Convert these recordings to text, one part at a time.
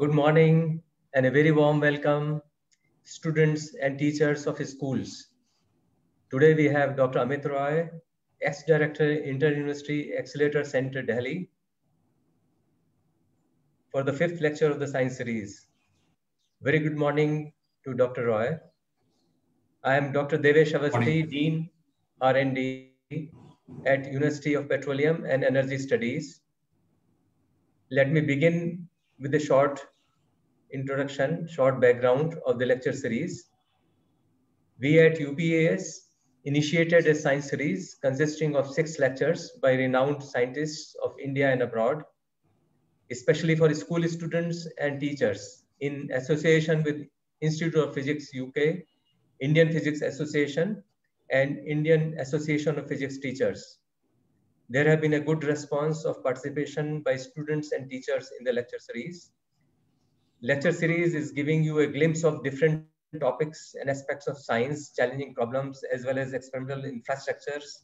Good morning and a very warm welcome, students and teachers of his schools. Today we have Dr. Amit Roy, ex-director, Inter-University Accelerator Center, Delhi, for the fifth lecture of the science series. Very good morning to Dr. Roy. I am Dr. Devesh Avasthi, Dean R&D at University of Petroleum and Energy Studies. Let me begin with a short introduction, short background of the lecture series. We at UPES initiated a science series consisting of six lectures by renowned scientists of India and abroad, especially for school students and teachers in association with Institute of Physics UK, Indian Physics Association, and Indian Association of Physics Teachers. There have been a good response of participation by students and teachers in the lecture series. Lecture series is giving you a glimpse of different topics and aspects of science, challenging problems, as well as experimental infrastructures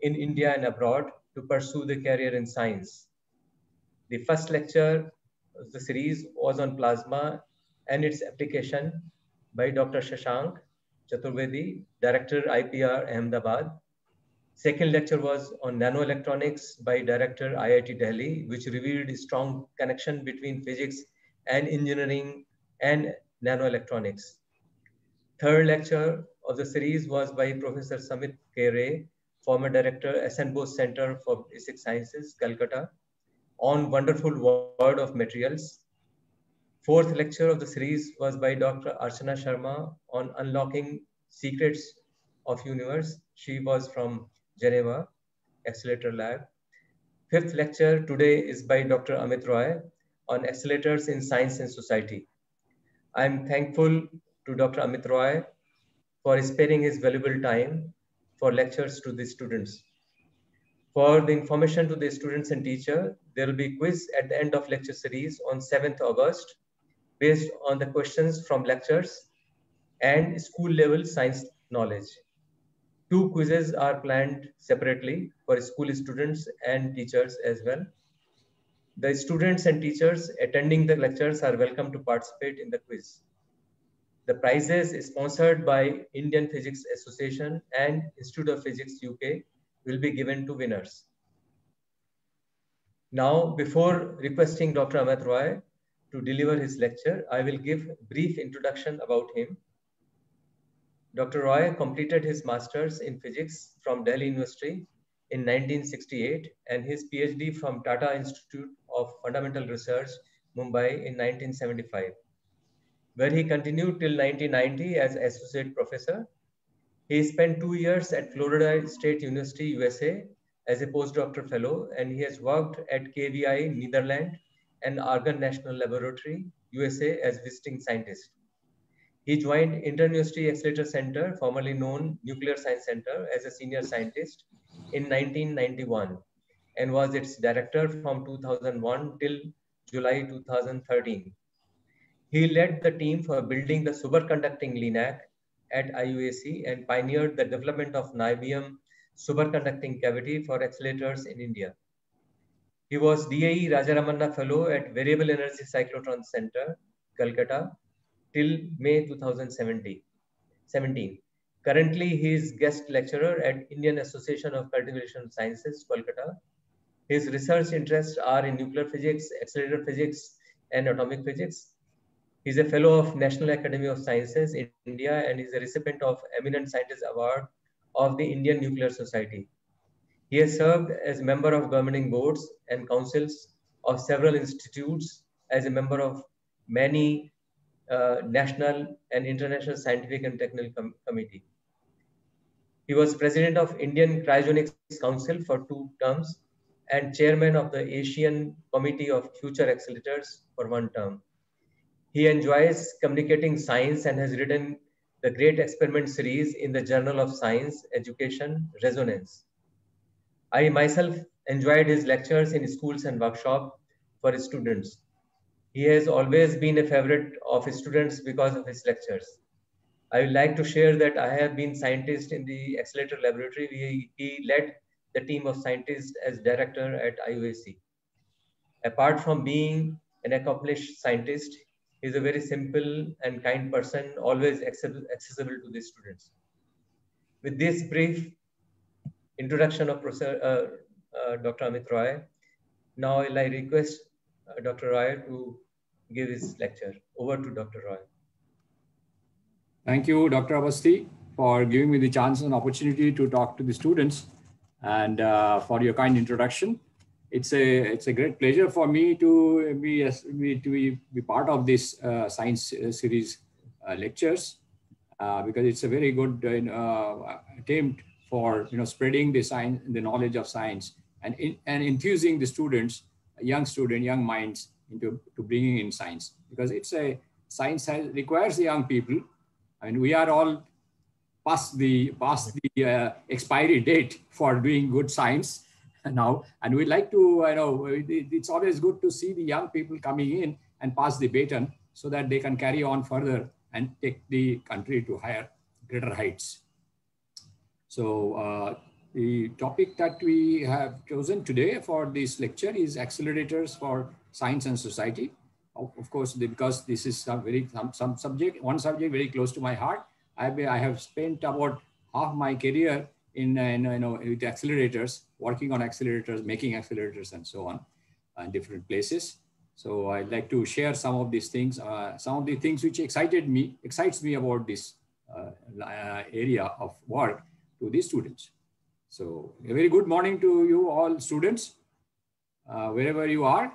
in India and abroad to pursue the career in science. The first lecture of the series was on plasma and its application by Dr. Shashank Chaturvedi, Director IPR Ahmedabad, Second lecture was on nanoelectronics by director IIT Delhi, which revealed a strong connection between physics and engineering and nanoelectronics. Third lecture of the series was by Professor Samit K. former director, Bose Center for Basic Sciences, Calcutta, on wonderful world of materials. Fourth lecture of the series was by Dr. Archana Sharma on unlocking secrets of universe. She was from Geneva Accelerator Lab. Fifth lecture today is by Dr. Amit Roy on accelerators in science and society. I'm thankful to Dr. Amit Roy for sparing his valuable time for lectures to the students. For the information to the students and teacher, there will be quiz at the end of lecture series on 7th August based on the questions from lectures and school level science knowledge. Two quizzes are planned separately for school students and teachers as well. The students and teachers attending the lectures are welcome to participate in the quiz. The prizes sponsored by Indian Physics Association and Institute of Physics UK will be given to winners. Now, before requesting Dr. Amit Roy to deliver his lecture, I will give brief introduction about him. Dr. Roy completed his master's in physics from Delhi University in 1968 and his PhD from Tata Institute of Fundamental Research, Mumbai in 1975, where he continued till 1990 as associate professor. He spent two years at Florida State University, USA as a postdoctoral fellow, and he has worked at KVI, Netherlands, and Argonne National Laboratory, USA as visiting scientist. He joined Inter-University Accelerator Center, formerly known Nuclear Science Center, as a senior scientist in 1991 and was its director from 2001 till July 2013. He led the team for building the superconducting LINAC at IUAC and pioneered the development of niobium superconducting cavity for accelerators in India. He was DAE Raja Ramanna Fellow at Variable Energy Cyclotron Center, Calcutta, till May 2017. Currently, he is guest lecturer at Indian Association of Cultivation Sciences, Kolkata. His research interests are in nuclear physics, accelerator physics, and atomic physics. He is a fellow of National Academy of Sciences in India and is a recipient of Eminent Scientist Award of the Indian Nuclear Society. He has served as member of governing boards and councils of several institutes as a member of many Uh, national and international scientific and technical com committee. He was president of Indian Cryogenics Council for two terms and chairman of the Asian Committee of Future Accelerators for one term. He enjoys communicating science and has written the Great Experiment series in the Journal of Science, Education, Resonance. I myself enjoyed his lectures in schools and workshops for students. He has always been a favorite of his students because of his lectures. I would like to share that I have been scientist in the accelerator laboratory. We, he led the team of scientists as director at IUAC. Apart from being an accomplished scientist. He's a very simple and kind person, always accessible to the students. With this brief introduction of Professor uh, uh, Dr. Amit Roy, now I request Dr. Roy to give his lecture. Over to Dr. Roy. Thank you, Dr. Avasthi, for giving me the chance and opportunity to talk to the students and uh, for your kind introduction. It's a it's a great pleasure for me to be, to be, be part of this uh, science uh, series uh, lectures uh, because it's a very good uh, attempt for you know spreading the science the knowledge of science and in, and infusing the students young student young minds into to bringing in science. Because it's a science has, requires young people. I mean we are all past the past the uh, expiry date for doing good science now. And we like to you know it's always good to see the young people coming in and pass the baton so that they can carry on further and take the country to higher greater heights. So uh, the topic that we have chosen today for this lecture is accelerators for science and society of, course because this is some very some, some subject one subject very close to my heart I, I have spent about half my career in, in you know with accelerators, working on accelerators, making accelerators, and so on, in uh, different places. So I'd like to share some of these things, uh, some of the things which excited me, excites me about this uh, uh area of work to the students. So a very good morning to you all students, uh, wherever you are.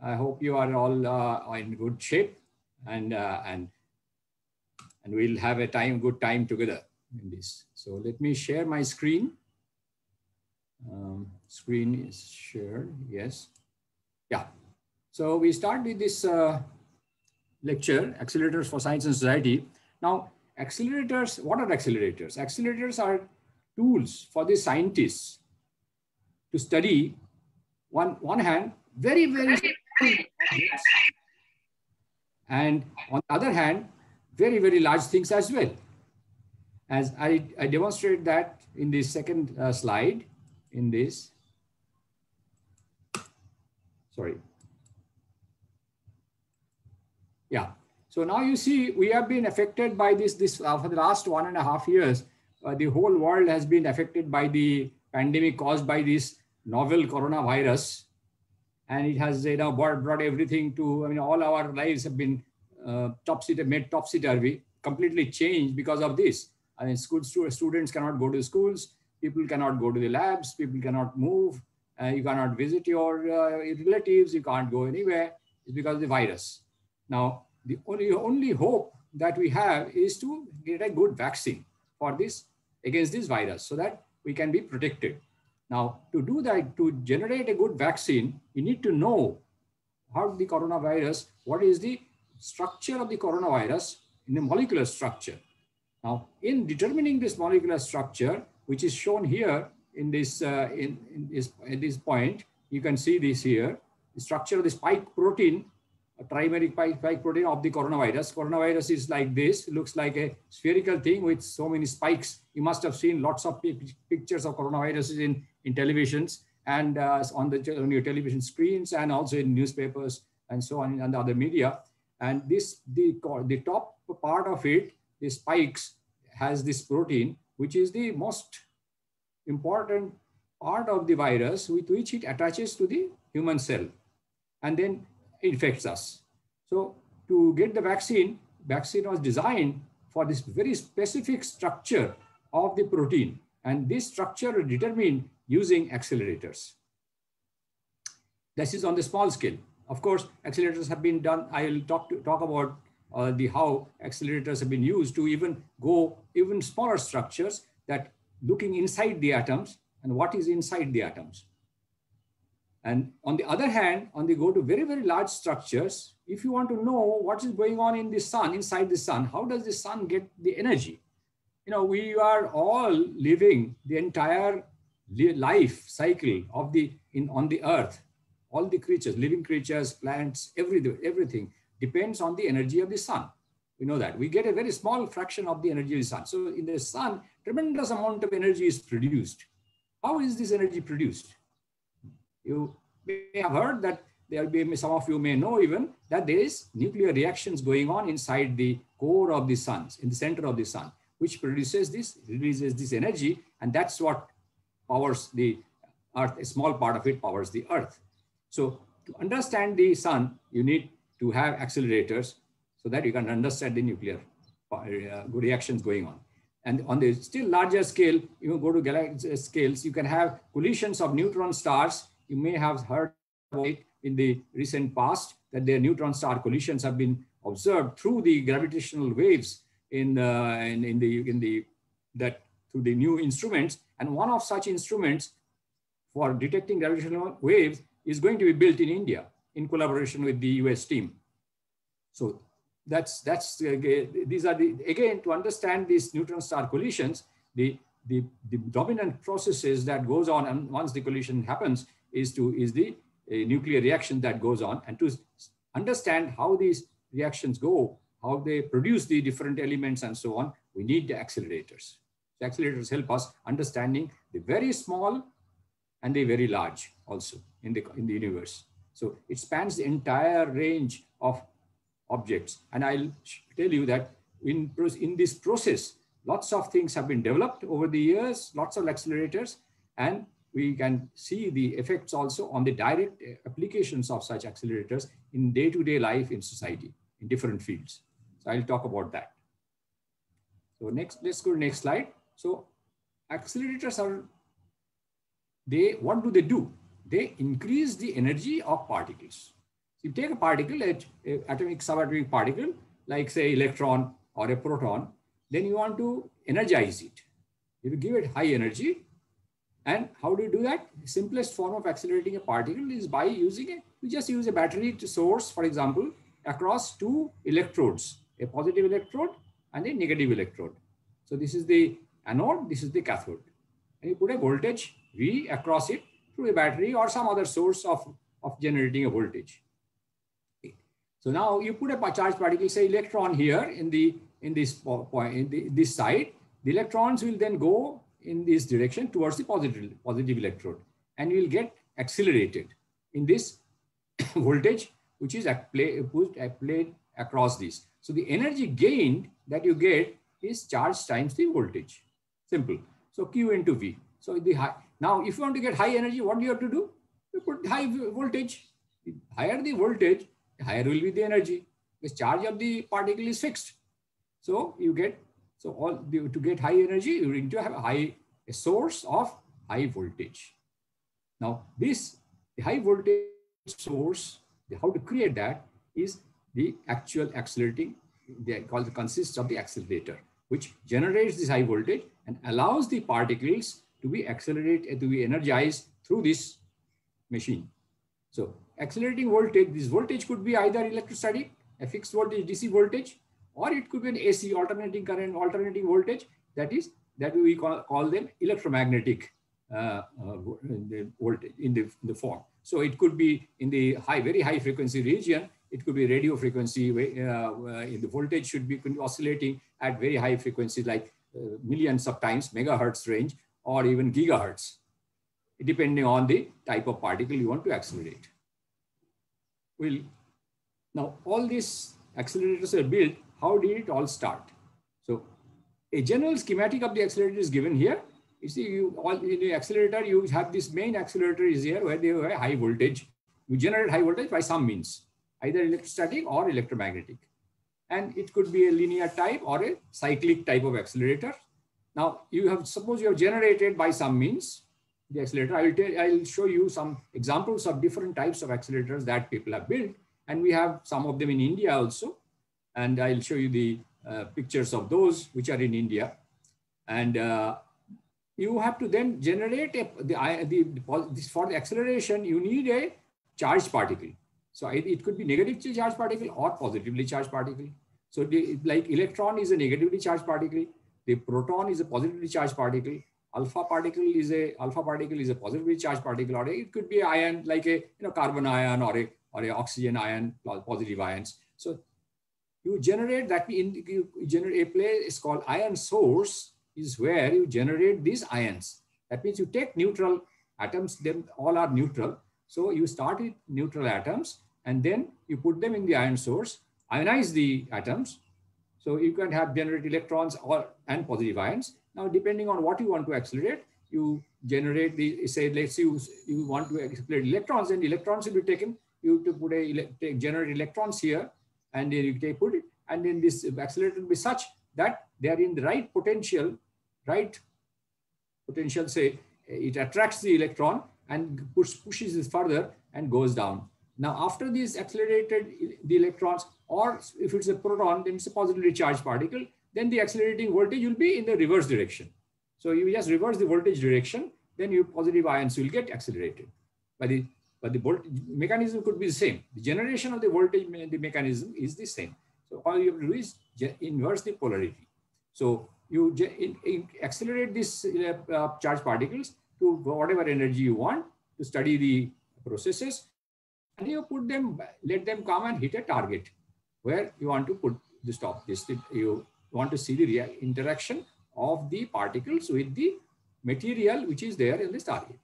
I hope you are all uh, in good shape and and and we'll have a time, good time together in this. So let me share my screen. Um, screen is shared, yes. Yeah. So we start with this uh, lecture, Accelerators for Science and Society. Now, accelerators, what are accelerators? Accelerators are tools for the scientists to study one, one hand, very, very and on the other hand, very, very large things as well. As I, I demonstrate that in the second uh, slide, in this, sorry. Yeah, so now you see we have been affected by this, this uh, for the last one and a half years, uh, the whole world has been affected by the pandemic caused by this novel coronavirus. And it has you know, brought, brought everything to, I mean, all our lives have been uh, topsy made topsy-turvy, completely changed because of this. I mean, school stu students cannot go to schools, people cannot go to the labs, people cannot move, uh, you cannot visit your uh, relatives, you can't go anywhere. It's because of the virus. Now, the only, only hope that we have is to get a good vaccine for this, against this virus, so that we can be protected. Now, to do that, to generate a good vaccine, you need to know how the coronavirus, what is the structure of the coronavirus in the molecular structure. Now, in determining this molecular structure, which is shown here in this, uh, in, in this, at this point, you can see this here, the structure of the spike protein, trimeric spike protein of the coronavirus. Coronavirus is like this, looks like a spherical thing with so many spikes. You must have seen lots of pictures of coronaviruses in, in televisions and uh, on, the, on your television screens and also in newspapers and so on and other media. And this, the, the top part of it, the spikes, has this protein, which is the most important part of the virus with which it attaches to the human cell and then infects us. So to get the vaccine, vaccine was designed for this very specific structure of the protein. And this structure is determined using accelerators. This is on the small scale. Of course, accelerators have been done. I'll talk to talk about uh, the how accelerators have been used to even go even smaller structures that looking inside the atoms and what is inside the atoms. And on the other hand, on the go to very, very large structures, if you want to know what is going on in the sun, inside the sun, how does the sun get the energy? You know, we are all living the entire life cycle of the in on the earth all the creatures, living creatures, plants, everything, everything depends on the energy of the sun. We know that. We get a very small fraction of the energy of the sun. So in the sun, tremendous amount of energy is produced. How is this energy produced? You may have heard that there will be some of you may know even that there is nuclear reactions going on inside the core of the sun, in the center of the sun, which produces this, releases this energy, and that's what powers the earth. A small part of it powers the earth. So to understand the sun, you need to have accelerators so that you can understand the nuclear uh, reactions going on. And on the still larger scale, you go to galaxy scales, you can have collisions of neutron stars. You may have heard in the recent past that their neutron star collisions have been observed through the gravitational waves in, uh, in, in, the, in the, that through the new instruments. And one of such instruments for detecting gravitational waves is going to be built in India in collaboration with the US team. So that's, that's uh, these are the, again, to understand these neutron star collisions, the, the, the dominant processes that goes on and once the collision happens is to, is the nuclear reaction that goes on and to understand how these reactions go, how they produce the different elements and so on, we need the accelerators. The accelerators help us understanding the very small and the very large also in the, in the universe. So it spans the entire range of objects. And I'll tell you that in, in this process, lots of things have been developed over the years, lots of accelerators, and we can see the effects also on the direct uh, applications of such accelerators in day-to-day -day life in society in different fields. So I'll talk about that. So next, let's go to next slide. So accelerators are, they, what do they do? They increase the energy of particles. So you take a particle, an atomic subatomic particle, like say electron or a proton, then you want to energize it. If you give it high energy, and how do you do that? The simplest form of accelerating a particle is by using a, you just use a battery to source, for example, across two electrodes, a positive electrode and a negative electrode. So this is the anode, this is the cathode. And you put a voltage V across it through a battery or some other source of, of generating a voltage. So now you put a charged particle, say electron here in the in this point in the, this side. The electrons will then go in this direction towards the positive, positive electrode. And you will get accelerated in this voltage, which is applied across this. So the energy gained that you get is charge times the voltage. Simple. So Q into V. So the high. Now, if you want to get high energy, what do you have to do? You put high voltage. The higher the voltage, higher will be the energy. The charge of the particle is fixed. So you get so all the, to get high energy, you need to have a high a source of high voltage. Now this the high voltage source, the, how to create that is the actual accelerating, they call it consists of the accelerator, which generates this high voltage and allows the particles to be accelerated, to be energized through this machine. So accelerating voltage, this voltage could be either electrostatic, a fixed voltage DC voltage, or it could be an AC alternating current, alternating voltage. That is, that we call, call them electromagnetic uh, uh, in the voltage in the, in the form. So it could be in the high, very high frequency region. It could be radio frequency. Uh, uh in the voltage should be oscillating at very high frequencies, like uh, millions of times megahertz range, or even gigahertz, depending on the type of particle you want to accelerate. Well, now all these accelerators are built how did it all start? So a general schematic of the accelerator is given here. You see, you all in the accelerator, you have this main accelerator is here where they have a high voltage. You generate high voltage by some means, either electrostatic or electromagnetic. And it could be a linear type or a cyclic type of accelerator. Now you have, suppose you have generated by some means the accelerator. I will tell, I will show you some examples of different types of accelerators that people have built. And we have some of them in India also and I'll show you the uh, pictures of those which are in India. And uh, you have to then generate a, the, the, the, for the acceleration, you need a charged particle. So it, it could be negatively charged particle or positively charged particle. So the, like electron is a negatively charged particle. The proton is a positively charged particle. Alpha particle is a alpha particle is a positively charged particle, or it could be ion like a you know carbon ion or a or a oxygen ion, positive ions. So you generate that you generate a place is called ion source is where you generate these ions. That means you take neutral atoms, them all are neutral. So you start with neutral atoms and then you put them in the ion source, ionize the atoms. So you can have generate electrons or and positive ions. Now, depending on what you want to accelerate, you generate the, say, let's say you, you want to accelerate electrons and electrons will be taken. You to put a generate electrons here and then you put it and then this accelerator will be such that they are in the right potential, right potential, say it attracts the electron and push, pushes it further and goes down. Now, after these accelerated the electrons, or if it's a proton, then it's a positively charged particle, then the accelerating voltage will be in the reverse direction. So you just reverse the voltage direction, then your positive ions will get accelerated. But the, but the mechanism could be the same. The generation of the voltage the mechanism is the same. So all you have to do is inverse the polarity. So you in, in accelerate these uh, charged particles to whatever energy you want to study the processes and you put them, let them come and hit a target where you want to put the stop this. You want to see the interaction of the particles with the material which is there in this target.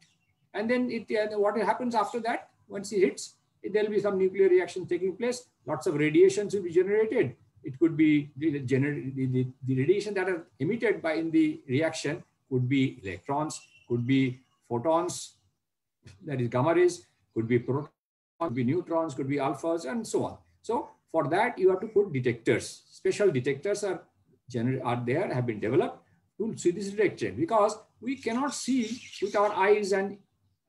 And then it, uh, what happens after that, once it hits, there will be some nuclear reaction taking place. Lots of radiations will be generated. It could be the, the, the, the radiation that are emitted by in the reaction could be electrons, could be photons, that is gamma rays, could be protons, could be neutrons, could be alphas, and so on. So for that, you have to put detectors. Special detectors are, are there, have been developed to see this direction because we cannot see with our eyes and,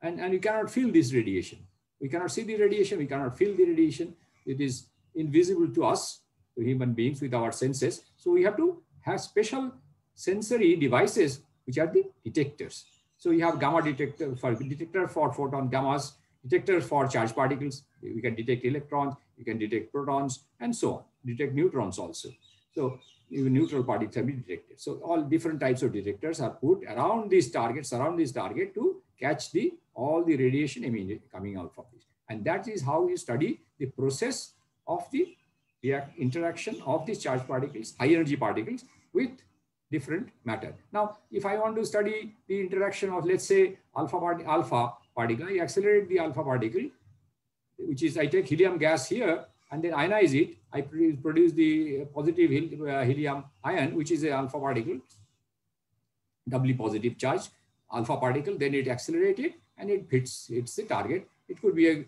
and, and we cannot feel this radiation. We cannot see the radiation, we cannot feel the radiation. It is invisible to us, to human beings with our senses. So we have to have special sensory devices, which are the detectors. So you have gamma detector for detector for photon gammas, detectors for charged particles. We can detect electrons, we can detect protons, and so on. Detect neutrons also. So even neutral particles have been detected. So all different types of detectors are put around these targets, around this target to catch the all the radiation coming out from this. And that is how you study the process of the interaction of these charged particles, high energy particles with different matter. Now, if I want to study the interaction of, let's say, alpha, part alpha particle, I accelerate the alpha particle, which is I take helium gas here and then ionize it. I produce, produce the positive uh, helium ion, which is an alpha particle, doubly positive charge, alpha particle, then it accelerates it and it hits, hits the target. It could be a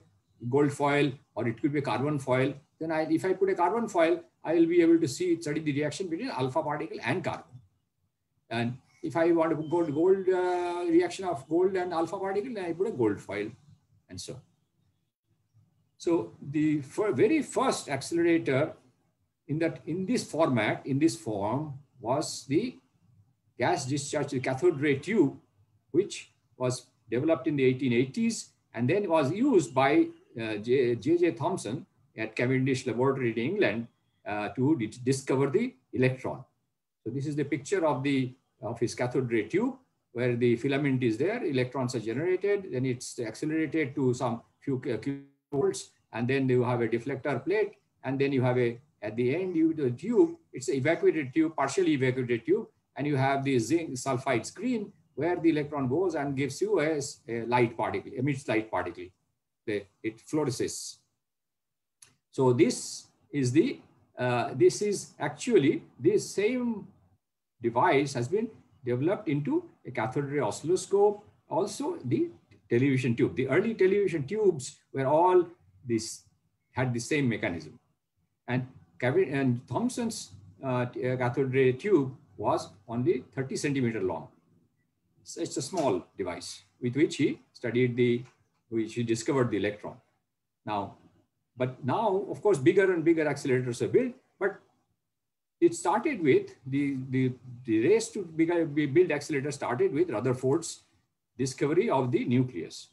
gold foil or it could be a carbon foil. Then I, if I put a carbon foil, I will be able to see, study the reaction between alpha particle and carbon. And if I want to gold, gold uh, reaction of gold and alpha particle, then I put a gold foil and so. So the very first accelerator in that in this format, in this form, was the gas discharge the cathode ray tube, which was developed in the 1880s and then was used by uh, J.J. Thomson at Cavendish Laboratory in England uh, to discover the electron. So this is the picture of the of his cathode ray tube where the filament is there, electrons are generated, then it's accelerated to some few volts, and then you have a deflector plate, and then you have a, at the end, you the tube, it's an evacuated tube, partially evacuated tube, and you have the zinc sulfide screen where the electron goes and gives you a, a light particle, emits light particle. It fluoresces. So this is the, uh, this is actually this same device has been developed into a cathode ray oscilloscope, also the television tube. The early television tubes were all this had the same mechanism. And Kevin and Thomson's uh, cathode ray tube was only 30 centimeter long. It's a small device with which he studied the, which he discovered the electron. Now, but now, of course, bigger and bigger accelerators are built, but it started with the, the, the race to build accelerator started with Rutherford's discovery of the nucleus.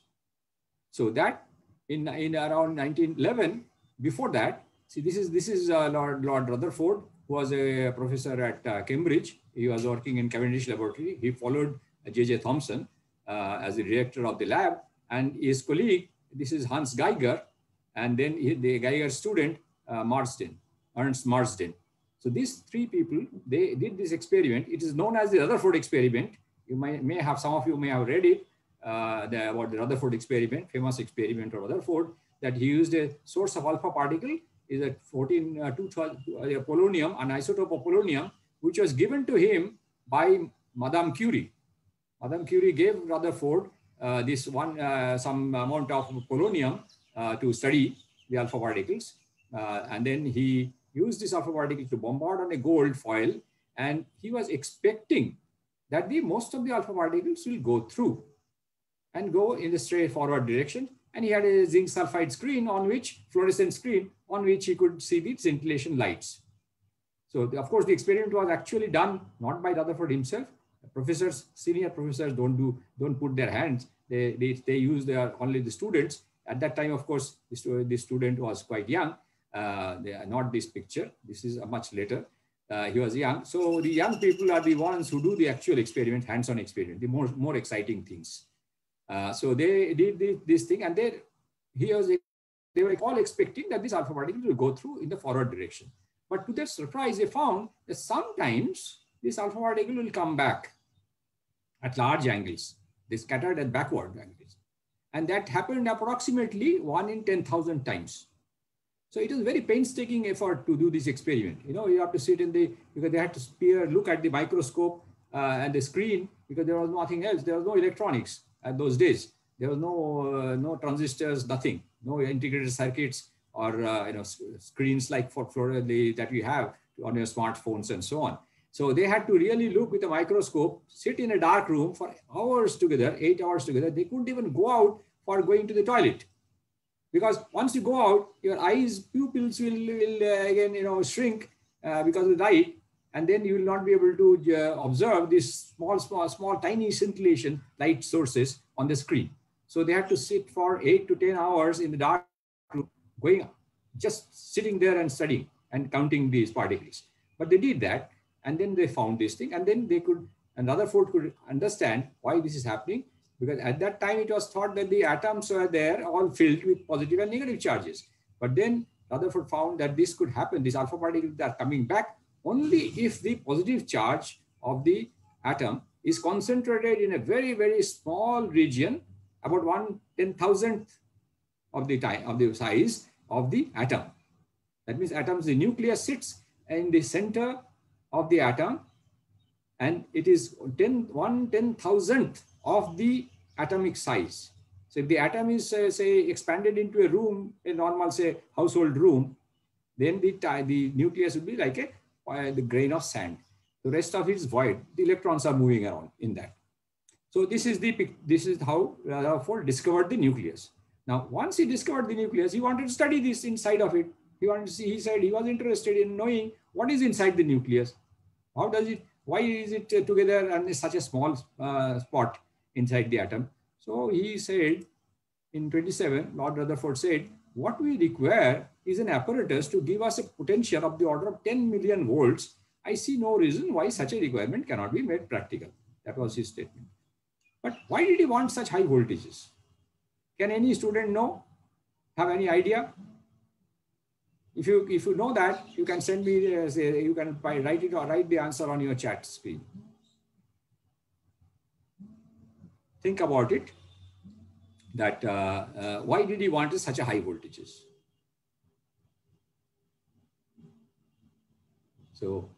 So that in, in around 1911, before that, see this is, this is uh, Lord, Lord Rutherford, who was a professor at uh, Cambridge. He was working in Cavendish Laboratory. He followed J.J. Thomson uh, as the director of the lab. And his colleague, this is Hans Geiger, and then the Geiger student, uh, Marsden, Ernst Marsden. So these three people, they did this experiment. It is known as the Rutherford experiment. You may, may have, some of you may have read it. uh, the, about the Rutherford experiment, famous experiment of Rutherford, that he used a source of alpha particle is a 14 uh, 2000, uh, polonium, an isotope of polonium, which was given to him by Madame Curie. Madame Curie gave Rutherford uh, this one uh, some amount of polonium uh, to study the alpha particles, uh, and then he used this alpha particle to bombard on a gold foil, and he was expecting that the most of the alpha particles will go through and go in the straightforward direction. And he had a zinc sulfide screen on which, fluorescent screen, on which he could see the scintillation lights. So the, of course, the experiment was actually done not by Rutherford himself. Professors, senior professors don't do, don't put their hands. They, they, they use their, only the students. At that time, of course, the, the student was quite young. Uh, they are not this picture. This is a much later. Uh, he was young. So the young people are the ones who do the actual experiment, hands-on experiment, the more, more exciting things. Uh, so they did the, this thing and they, he was, they were all expecting that this alpha particle will go through in the forward direction. But to their surprise, they found that sometimes this alpha particle will come back at large angles. They scattered at backward angles. And that happened approximately one in 10,000 times. So it was very painstaking effort to do this experiment. You know, you have to sit in the, because they had to spear, look at the microscope uh, and the screen because there was nothing else. There was no electronics at those days. There was no, uh, no transistors, nothing, no integrated circuits or, uh, you know, screens like for, for that we have on your smartphones and so on. So they had to really look with a microscope, sit in a dark room for hours together, eight hours together. They couldn't even go out for going to the toilet because once you go out, your eyes pupils will, will uh, again you know shrink uh, because of the light, and then you will not be able to uh, observe these small, small, small, tiny scintillation light sources on the screen. So they had to sit for eight to ten hours in the dark room, going just sitting there and studying and counting these particles. But they did that, and then they found this thing, and then they could another Rutherford could understand why this is happening because at that time it was thought that the atoms were there all filled with positive and negative charges. But then Rutherford found that this could happen, these alpha particles are coming back only if the positive charge of the atom is concentrated in a very, very small region, about one ten thousandth of the time of the size of the atom. That means atoms, the nucleus sits in the center of the atom and it is 10, one ten thousandth of the atomic size. So if the atom is uh, say expanded into a room, a normal say household room, then the, the nucleus would be like a uh, the grain of sand. The rest of it is void. The electrons are moving around in that. So this is the this is how Rutherford discovered the nucleus. Now, once he discovered the nucleus, he wanted to study this inside of it. He wanted to see. He said he was interested in knowing what is inside the nucleus. How does it? Why is it together and such a small uh, spot? inside the atom. So he said in 27, Lord Rutherford said, what we require is an apparatus to give us a potential of the order of 10 million volts. I see no reason why such a requirement cannot be made practical. That was his statement. But why did he want such high voltages? Can any student know? Have any idea? If you if you know that, you can send me. Uh, say, you can write it or write the answer on your chat screen. think about it that uh, uh, why did he want such a high voltages? So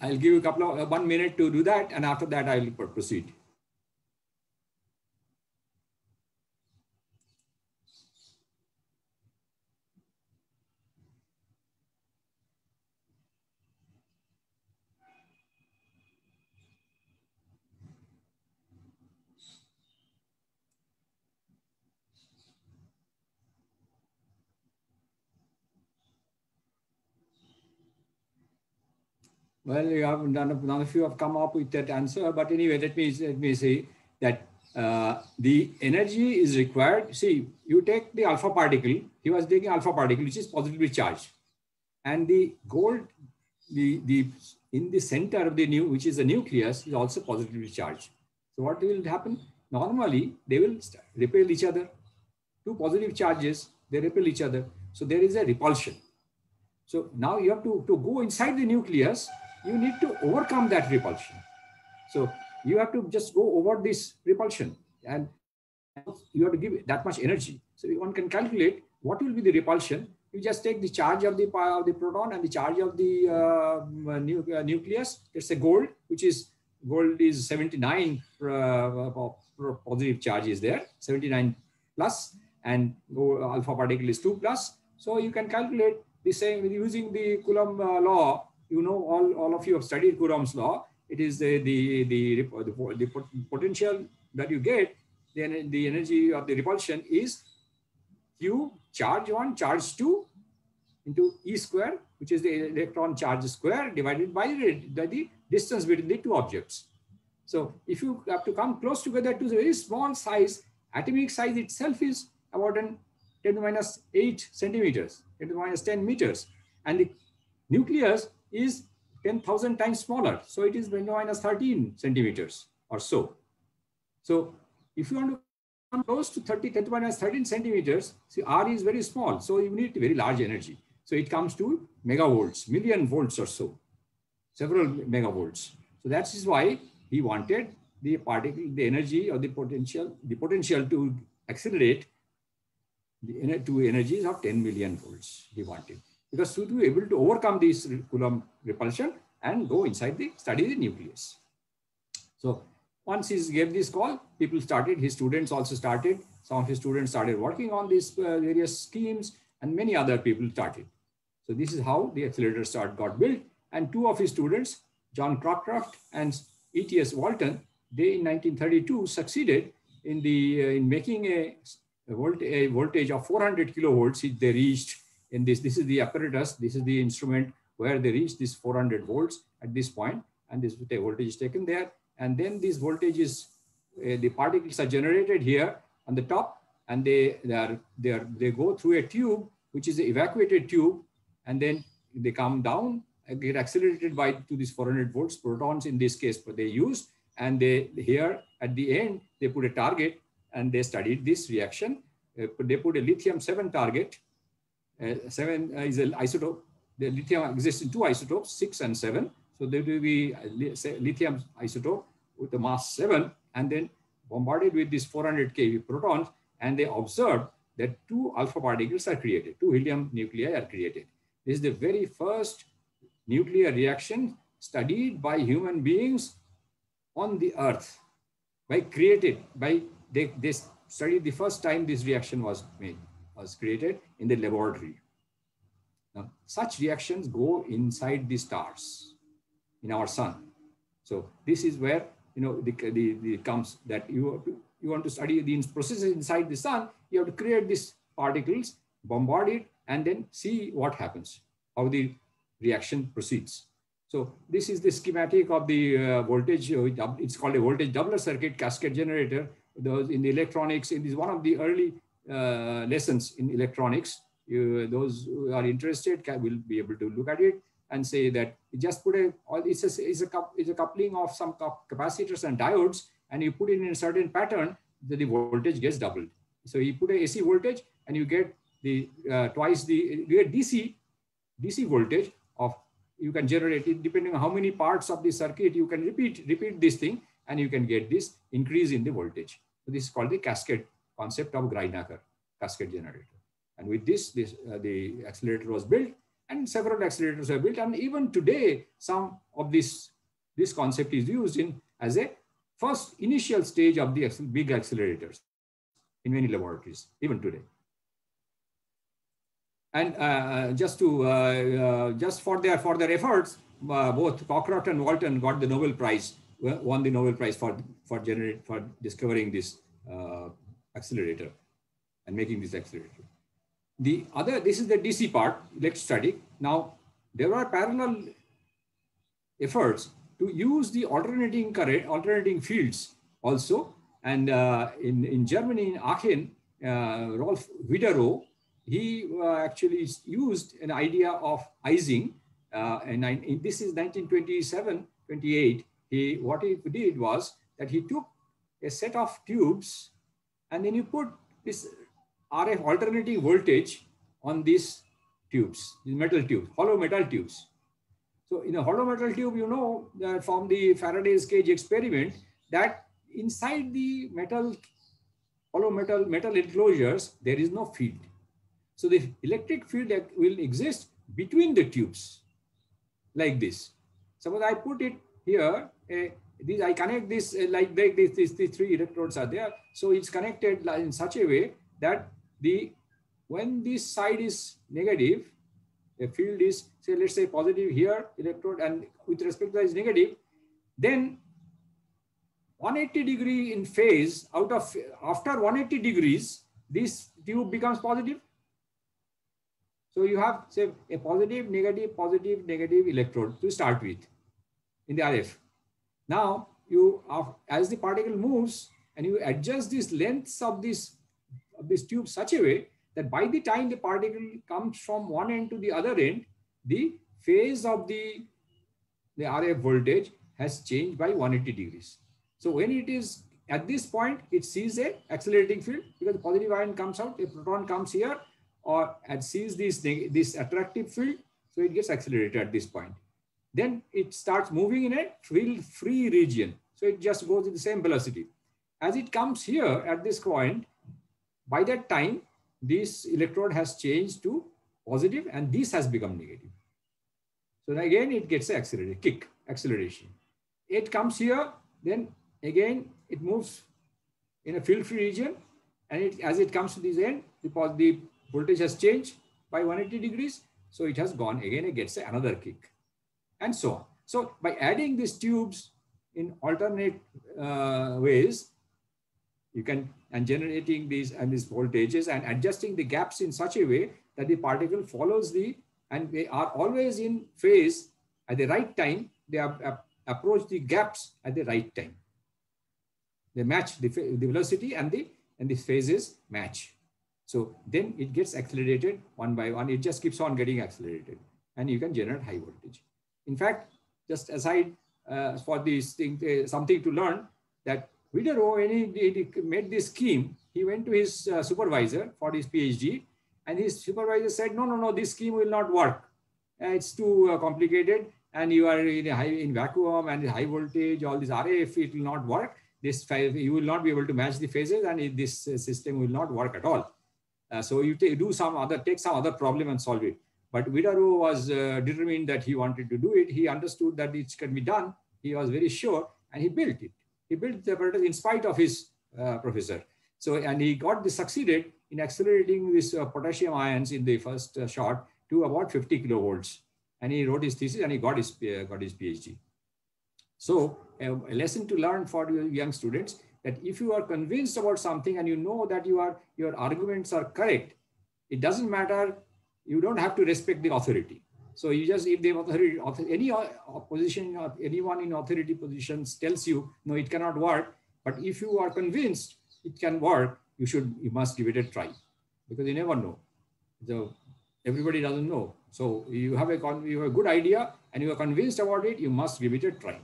I'll give you a couple of uh, one minute to do that, and after that I'll proceed. Well, you have none, none of you have come up with that answer, but anyway, let me let me say that uh, the energy is required. See, you take the alpha particle. He was taking alpha particle, which is positively charged, and the gold, the the in the center of the new, which is the nucleus, is also positively charged. So what will happen? Normally, they will repel each other. Two positive charges, they repel each other. So there is a repulsion. So now you have to, to go inside the nucleus you need to overcome that repulsion. So you have to just go over this repulsion and you have to give that much energy. So one can calculate what will be the repulsion. You just take the charge of the, of the proton and the charge of the uh, nu uh, nucleus. It's a gold, which is gold is 79 uh, positive charge is there, 79 plus, and alpha particle is 2 plus. So you can calculate the same using the Coulomb uh, law. You know, all, all of you have studied Coulomb's law. It is the, the, the, the, the potential that you get, the, the energy of the repulsion is Q charge 1, charge 2 into E square, which is the electron charge square divided by the, the distance between the two objects. So if you have to come close together to the very small size, atomic size itself is about an 10 to minus 8 centimeters, 10 to minus 10 meters. And the nucleus is 10,000 times smaller. So it is 10 minus 13 centimeters or so. So if you want to come close to 30, 10 to minus 13 centimeters, see R is very small. So you need very large energy. So it comes to megavolts, million volts or so, several megavolts. So that is why he wanted the particle, the energy or the potential, the potential to accelerate the to energies of 10 million volts he wanted. Because to be able to overcome this Coulomb repulsion and go inside the study the nucleus. So once he gave this call, people started, his students also started. Some of his students started working on these uh, various schemes and many other people started. So this is how the accelerator start got built. And two of his students, John Cockcroft and E.T.S. Walton, they in 1932 succeeded in, the, uh, in making a, a, volt a, voltage of 400 kilovolts they reached in this. This is the apparatus. This is the instrument where they reach this 400 volts at this point, and this voltage is taken there. And then these voltages, uh, the particles are generated here on the top, and they they are, they are they go through a tube, which is an evacuated tube, and then they come down get accelerated by to these 400 volts protons in this case but they use and they here at the end they put a target and they studied this reaction uh, they put a lithium 7 target uh, 7 uh, is an isotope. The lithium exists in two isotopes 6 and 7 so there will be lithium isotope with the mass 7 and then bombarded with these 400 keV protons and they observed that two alpha particles are created two helium nuclei are created. This is the very first nuclear reaction studied by human beings on the earth by created by they, they studied the first time this reaction was made was created in the laboratory now such reactions go inside the stars in our sun so this is where you know the, the, the comes that you you want to study the processes inside the sun you have to create these particles bombard it and then see what happens how the reaction proceeds. So this is the schematic of the uh, voltage. Uh, it's called a voltage doubler circuit cascade generator. Those in the electronics, it is one of the early uh, lessons in electronics. You, those who are interested can, will be able to look at it and say that you just put a, it's a, it's a, it's a coupling of some capacitors and diodes and you put it in a certain pattern, that the voltage gets doubled. So you put a AC voltage and you get the uh, twice the, you get DC, DC voltage of you can generate it depending on how many parts of the circuit you can repeat repeat this thing and you can get this increase in the voltage. So this is called the cascade concept of Greinacher cascade generator. And with this, this uh, the accelerator was built and several accelerators are built. And even today, some of this, this concept is used in as a first initial stage of the big accelerators in many laboratories, even today. And uh, just to uh, uh, just for their for their efforts, both Cockcroft and Walton got the Nobel Prize, won the Nobel Prize for for generate for discovering this accelerator and making this accelerator. The other, this is the DC part, electrostatic. Now, there are parallel efforts to use the alternating current, alternating fields also. And uh, in, in Germany, in Aachen, uh, Rolf Widerøe he uh, actually used an idea of Ising. Uh, and I, this is 1927, 28. He, what he did was that he took a set of tubes and then you put this RF alternating voltage on these tubes, these metal tubes, hollow metal tubes. So in a hollow metal tube, you know from the Faraday's cage experiment that inside the metal, hollow metal, metal enclosures, there is no field. So the electric field that will exist between the tubes like this. Suppose I put it here, uh, these, I connect this uh, like this, this, these three electrodes are there. So it's connected in such a way that the when this side is negative, a field is say let's say positive here electrode and with respect to that is negative, then 180 degree in phase out of after 180 degrees, this tube becomes positive. So you have say a positive, negative, positive, negative electrode to start with in the RF. Now you as the particle moves and you adjust these lengths of this of this tube such a way that by the time the particle comes from one end to the other end, the phase of the, the RF voltage has changed by 180 degrees. So when it is at this point, it sees a accelerating field because the positive ion comes out, a proton comes here or and sees this, this attractive field. So it gets accelerated at this point. Then it starts moving in a field free region. So it just goes with the same velocity. As it comes here at this point, by that time, this electrode has changed to positive and this has become negative. So again, it gets accelerated, kick, acceleration. It comes here, then again, it moves in a field-free region and it, as it comes to this end, the, the voltage has changed by 180 degrees. So it has gone again, it gets another kick and so on. So by adding these tubes in alternate uh, ways, you can and generating these and these voltages and adjusting the gaps in such a way that the particle follows the and they are always in phase at the right time. They uh, approach the gaps at the right time. They match the, the velocity and the and the phases match. So then it gets accelerated one by one. It just keeps on getting accelerated. And you can generate high voltage. In fact just aside uh, for this thing uh, something to learn that Widerøe, when he, made this scheme, he went to his uh, supervisor for his PhD, and his supervisor said, no, no, no, this scheme will not work. Uh, it's too uh, complicated, and you are in, high, in vacuum and high voltage, all this RF, it will not work. This you will not be able to match the phases, and this uh, system will not work at all. Uh, so you do some other, take some other problem and solve it. But Widerøe was uh, determined that he wanted to do it. He understood that it can be done. He was very sure, and he built it. He built the apparatus in spite of his uh, professor. So, and he got this succeeded in accelerating these uh, potassium ions in the first uh, shot to about 50 kilovolts. And he wrote his thesis and he got his, uh, got his PhD. So a lesson to learn for young students that if you are convinced about something and you know that you are, your arguments are correct, it doesn't matter. You don't have to respect the authority. So you just, if the authority, any opposition or anyone in authority positions tells you, no, it cannot work. But if you are convinced it can work, you should, you must give it a try because you never know. So everybody doesn't know. So you have a, you have a good idea and you are convinced about it, you must give it a try.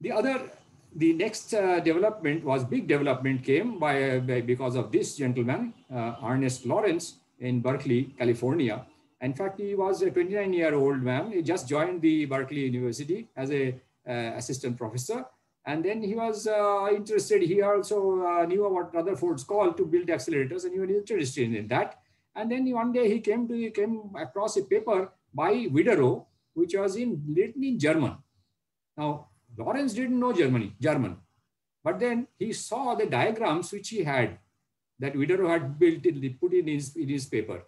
The other, the next uh, development was big development came by, by because of this gentleman, uh, Ernest Lawrence, in Berkeley, California. In fact, he was a 29 year old man. He just joined the Berkeley University as a uh, assistant professor. And then he was uh, interested. He also uh, knew about Rutherford's call to build accelerators, and he was interested in that. And then one day he came to he came across a paper by Widerøe, which was in written in German. Now Lawrence didn't know Germany, German, but then he saw the diagrams which he had that Widerøe had built it, put in his, in his paper,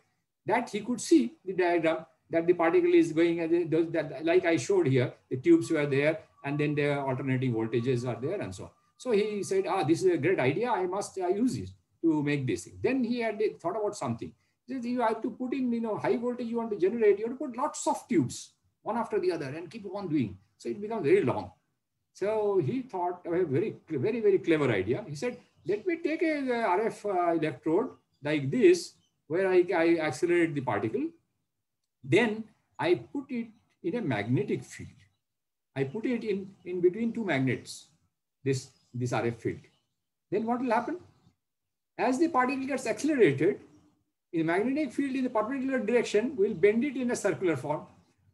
that he could see the diagram that the particle is going, that, like I showed here, the tubes were there, and then the alternating voltages are there and so on. So he said, ah, this is a great idea. I must uh, use it to make this thing. Then he had thought about something. Said, you have to put in, you know, high voltage you want to generate, you have to put lots of tubes, one after the other, and keep on doing. So it becomes very long. So he thought a very, very, very clever idea. He said, let me take a, RF uh, electrode like this, where I, I accelerate the particle. Then I put it in a magnetic field. I put it in, in between two magnets, this, this RF field. Then what will happen? As the particle gets accelerated, the magnetic field in the perpendicular direction, we'll bend it in a circular form.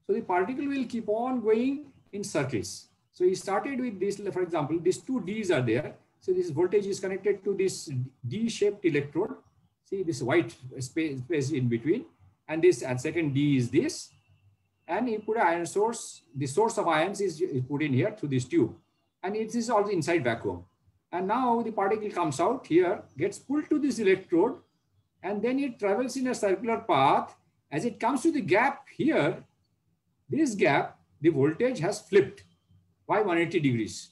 So the particle will keep on going in circles. So he started with this, for example, these two Ds are there. So this voltage is connected to this D-shaped electrode. See this white space, space in between. And this and second D is this. And he put an ion source. The source of ions is put in here through this tube. And it is also inside vacuum. And now the particle comes out here, gets pulled to this electrode, and then it travels in a circular path. As it comes to the gap here, this gap, the voltage has flipped by 180 degrees.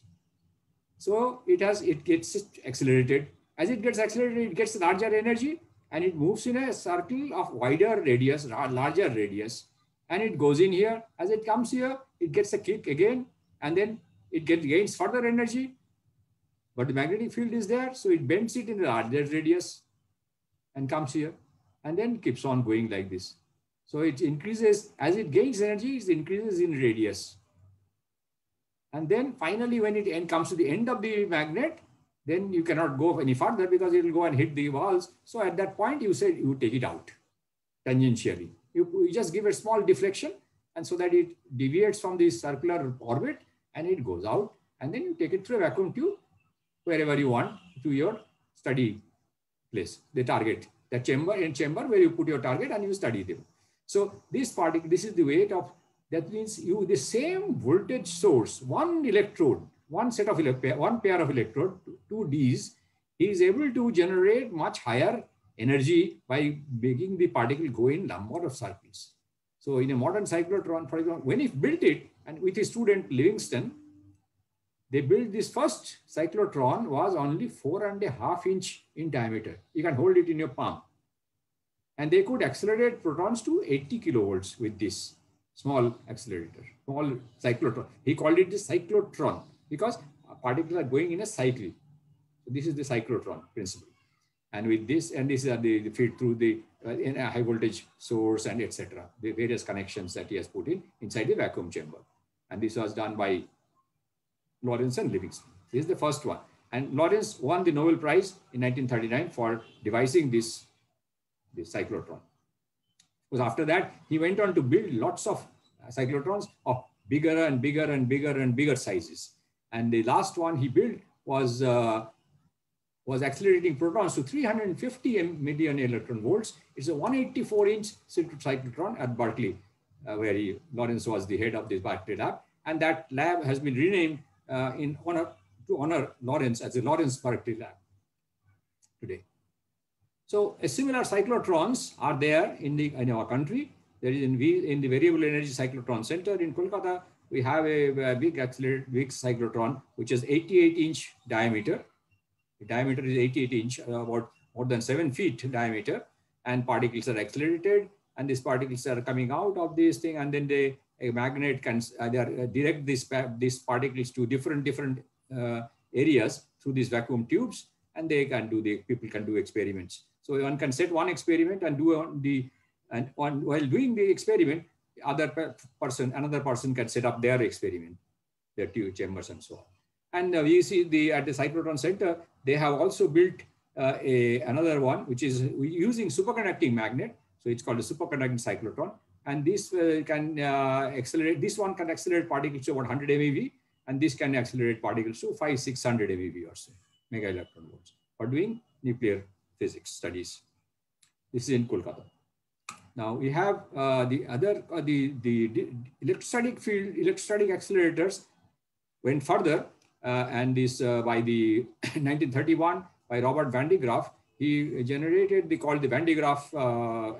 So it has, it gets accelerated. As it gets accelerated, it gets larger energy and it moves in a circle of wider radius, larger radius. And it goes in here. As it comes here, it gets a kick again, and then it gains further energy. But the magnetic field is there, so it bends it in a larger radius and comes here, and then keeps on going like this. So it increases, as it gains energy, it increases in radius. And then finally, when it end, comes to the end of the magnet, then you cannot go any further because it will go and hit the walls. So at that point, you said you take it out tangentially. You, you just give a small deflection and so that it deviates from the circular orbit and it goes out. And then you take it through a vacuum tube wherever you want to your study place, the target, the chamber in chamber where you put your target and you study them. So this particle, this is the weight of, that means you, the same voltage source, one electrode, one set of, one pair of electrode, two Ds, is able to generate much higher energy by making the particle go in number of circles. So in a modern cyclotron, for example, when he built it, and with his student Livingston, they built this first cyclotron was only four and a half inch in diameter. You can hold it in your palm. And they could accelerate protons to 80 kilovolts with this small accelerator, small cyclotron. He called it the cyclotron because particles are going in a cycle. So this is the cyclotron principle. And with this, and this is the, the feed through the uh, in a high voltage source and etc. The various connections that he has put in inside the vacuum chamber. And this was done by Lawrence and Livingston. This is the first one. And Lawrence won the Nobel Prize in 1939 for devising this, this cyclotron. Because after that, he went on to build lots of uh, cyclotrons of bigger and bigger and bigger and bigger sizes. And the last one he built was, uh, was accelerating protons to 350 million electron volts. It's a 184 inch cyclotron at Berkeley, uh, where he, Lawrence was the head of this Berkeley lab. And that lab has been renamed uh, in honor to honor Lawrence as the Lawrence Berkeley Lab today. So a similar cyclotrons are there in the in our country. There is in, v, in the Variable Energy Cyclotron Center in Kolkata. We have a, a big accelerated big cyclotron which is 88 inch diameter. The diameter is 88 inch, uh, about more than seven feet diameter, and particles are accelerated, and these particles are coming out of this thing, and then they a magnet can either uh, direct these, these particles to different, different uh, areas through these vacuum tubes and they can do the, people can do experiments. So one can set one experiment and do on the, and on, while doing the experiment, other person, another person can set up their experiment, their two chambers and so on. And uh, you see the, at the cyclotron center, they have also built uh, a, another one, which is using superconducting magnet. So it's called a superconducting cyclotron and this uh, can uh, accelerate, this one can accelerate particles to about 100 MeV, and this can accelerate particles to 5, 600 MeV or so, mega electron volts, for doing nuclear physics studies. This is in Kolkata. Now we have uh, the other, uh, the, the, the, electrostatic field, electrostatic accelerators went further, uh, and this uh, by the 1931 by Robert Van de Graaff, he generated the called the Van de Graaff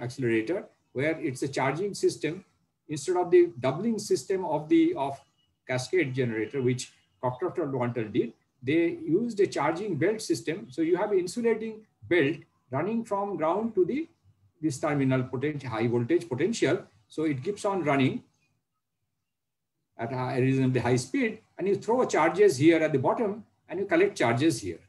accelerator, where it's a charging system instead of the doubling system of the of cascade generator, which Cockcroft and Walton did, they used a charging belt system. So you have insulating belt running from ground to the this terminal potential, high voltage potential. So it keeps on running at a reasonably high speed and you throw charges here at the bottom and you collect charges here.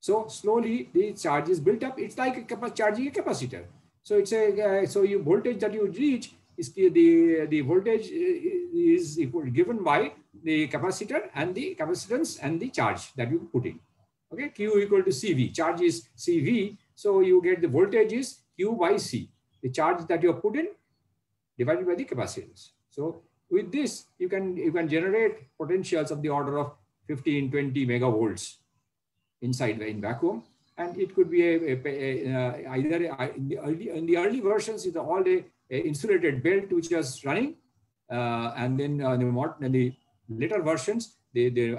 So slowly the charge is built up. It's like a charging a capacitor. So it's a uh, so you voltage that you reach is the the, the voltage uh, is equal, given by the capacitor and the capacitance and the charge that you put in. Okay, Q equal to CV. Charge is CV. So you get the voltage is Q by C, the charge that you have put in divided by the capacitance. So with this, you can, you can generate potentials of the order of 15, 20 megavolts inside in vacuum. And it could be a, a, a, a either in the, early, in the early versions, it's all a, insulated belt which was running. Uh, and then uh, the, the later versions, they, they,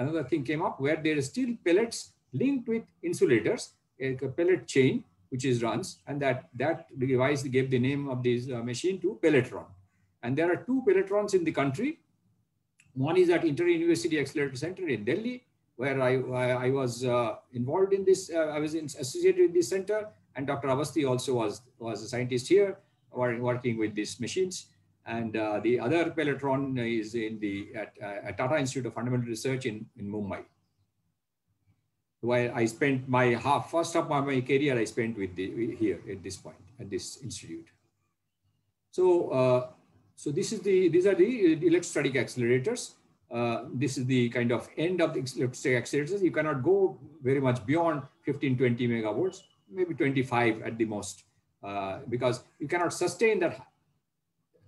another, thing came up where there is still pellets linked with insulators, a pellet chain which is runs, and that that device gave the name of this uh, machine to Pelletron. And there are two Pelletrons in the country. One is at Inter University Accelerator Center in Delhi, where I, I was uh, involved in this, uh, I was in, associated with this center, and Dr. Avasthi also was, was a scientist here working with these machines. And uh, the other Pelletron is in the at, uh, at Tata Institute of Fundamental Research in, in Mumbai where I spent my half first half of my career I spent with the here at this point at this institute. So uh, so this is the these are the electrostatic accelerators. Uh, this is the kind of end of the electrostatic accelerators. You cannot go very much beyond 15, 20 megavolts, maybe 25 at the most, uh, because you cannot sustain that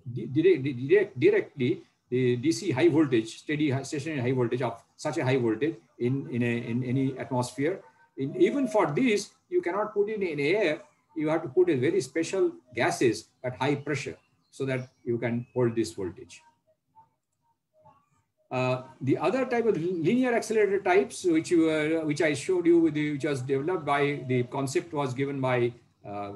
direct, direct, directly the DC high voltage, steady stationary high voltage of such a high voltage in, in, a, in any atmosphere. In, even for this, you cannot put it in air. You have to put a very special gases at high pressure so that you can hold this voltage. Uh, the other type of linear accelerator types, which you, uh, which I showed you, with the, which was developed by the concept was given by uh,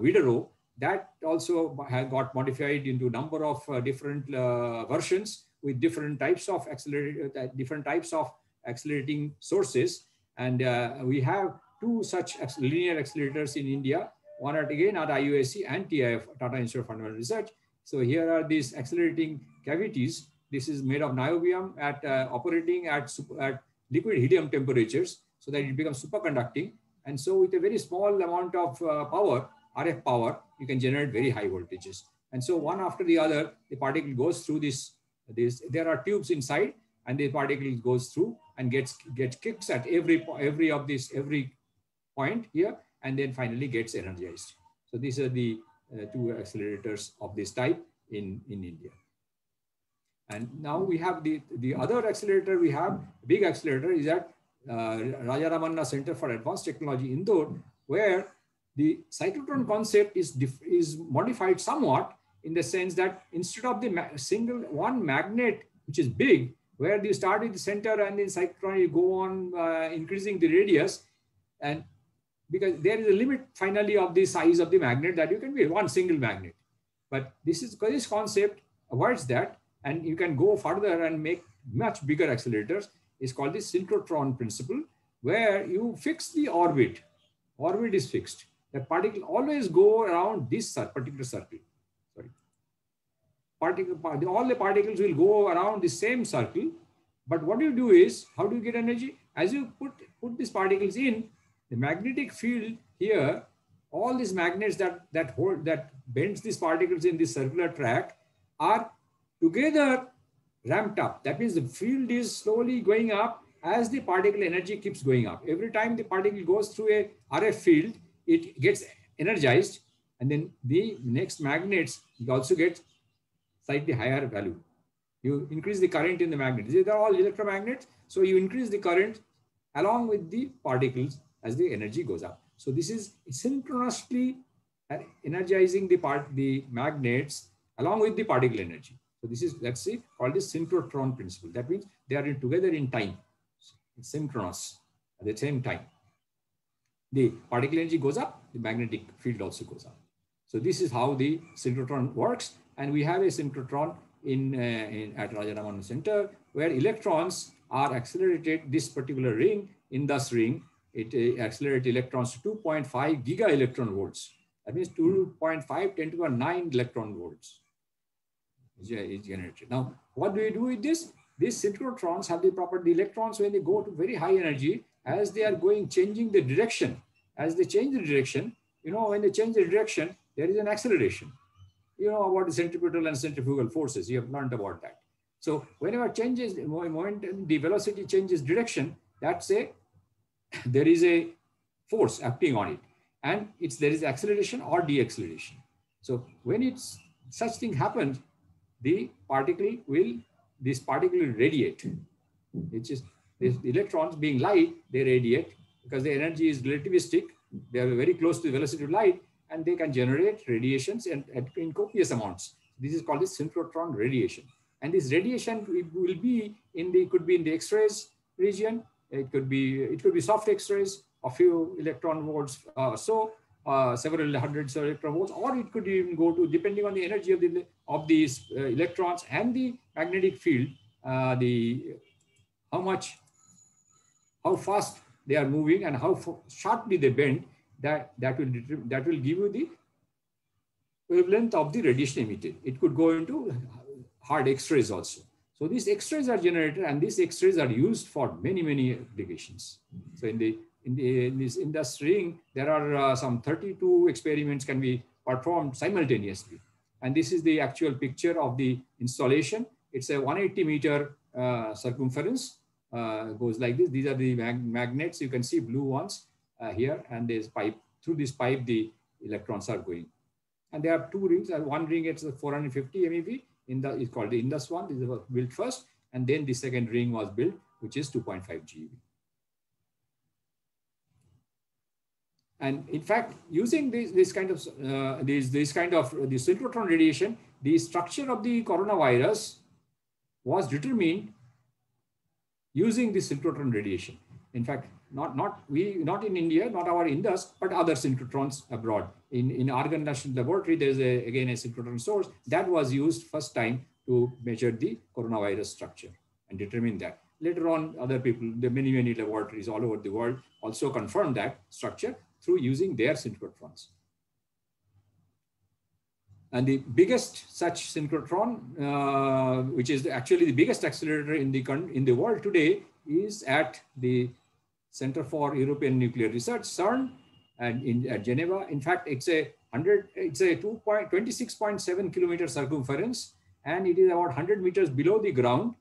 that also got modified into a number of uh, different uh, versions with different types of accelerator, uh, different types of accelerating sources. And we have two such linear accelerators in India, one at again at IUAC and TIF, Tata Institute of Fundamental Research. So here are these accelerating cavities. This is made of niobium at uh, operating at, at liquid helium temperatures so that it becomes superconducting. And so with a very small amount of uh, power, RF power, you can generate very high voltages. And so one after the other, the particle goes through this, this there are tubes inside and the particle goes through and gets gets kicks at every every of this every point here and then finally gets energized so these are the uh, two accelerators of this type in in india and now we have the the other accelerator we have big accelerator is at uh, raja ramanna center for advanced technology indore where the cyclotron concept is is modified somewhat in the sense that instead of the single one magnet which is big where you start at the center and in cyclotron you go on uh, increasing the radius. And because there is a limit finally of the size of the magnet that you can be one single magnet. But this is this concept avoids that. And you can go further and make much bigger accelerators. Is called the synchrotron principle where you fix the orbit. Orbit is fixed the particle always go around this particular circle particle, all the particles will go around the same circle. But what you do is, how do you get energy? As you put, put these particles in, the magnetic field here, all these magnets that, that hold, that bends these particles in this circular track are together ramped up. That means the field is slowly going up as the particle energy keeps going up. Every time the particle goes through a RF field, it gets energized and then the next magnets also get slightly higher value. You increase the current in the magnets. These are all electromagnets. So you increase the current along with the particles as the energy goes up. So this is synchronously energizing the part the magnets along with the particle energy. So this is let's say called the synchrotron principle. That means they are in, together in time, synchronous at the same time. The particle energy goes up, the magnetic field also goes up. So this is how the synchrotron works. And we have a synchrotron in, uh, in at Raja Ramanna Center where electrons are accelerated this particular ring. In this ring, it uh, accelerates electrons to 2.5 giga electron volts. That means 2.5 10 to the 9 electron volts is generated. Now, what do we do with this? These synchrotrons have the property, the electrons, when they go to very high energy, as they are going, changing the direction, as they change the direction, you know, when they change the direction, there is an acceleration you know about the centripetal and centrifugal forces. You have learned about that. So whenever changes moment, the velocity changes direction, that's a there is a force acting on it. and it's there is acceleration or deacceleration. So when it's such thing happens, the particle will this particle will radiate. Which is these electrons being light, they radiate because the energy is relativistic. They are very close to the velocity of light, and they can generate radiations in, in copious amounts. This is called the synchrotron radiation. And this radiation will be in the could be in the X-rays region. It could be it could be soft X-rays, a few electron volts. Uh, so uh, several hundreds of electron volts, or it could even go to depending on the energy of the of these uh, electrons and the magnetic field, uh, the how much, how fast they are moving and how sharply they bend. That that will that will give you the wavelength of the radiation emitted. It could go into hard X-rays also. So these X-rays are generated and these X-rays are used for many, many applications. So in the in, the, in this industry, there are uh, some 32 experiments can be performed simultaneously. And this is the actual picture of the installation. It's a 180 meter uh, circumference, goes like this. These are the mag magnets. You can see blue ones uh, here, and there's pipe. Through this pipe, the electrons are going. And they have two rings. One ring it's 450 MeV. In the is called the Indus one. This was built first, and then the second ring was built, which is 2.5 GeV. And in fact, using this, this kind of uh, this, this kind of uh, the synchrotron radiation, the structure of the coronavirus was determined using the synchrotron radiation. In fact, not not we not in India, not our Indus, but other synchrotrons abroad. In in Argonne National Laboratory, there's a, again a synchrotron source that was used first time to measure the coronavirus structure and determine that. Later on, other people, the many many laboratories all over the world also confirmed that structure through using their synchrotrons. And the biggest such synchrotron, uh, which is actually the biggest accelerator in the, in the world today, is at the Center for European Nuclear Research, CERN, and in at Geneva. In fact, it's a 100, it's a 2.26.7 kilometer circumference, and it is about 100 meters below the ground,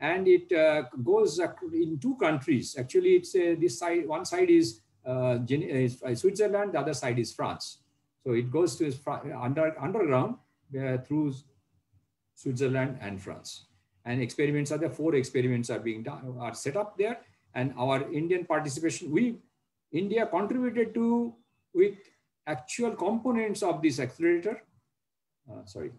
and it uh, goes in two countries. Actually, it's a, this side, one side is uh, uh, Switzerland, the other side is France. So it goes to under, underground uh, through Switzerland and France. And experiments are there, four experiments are being done, are set up there. And our Indian participation, we, India contributed to with actual components of this accelerator. Uh, sorry.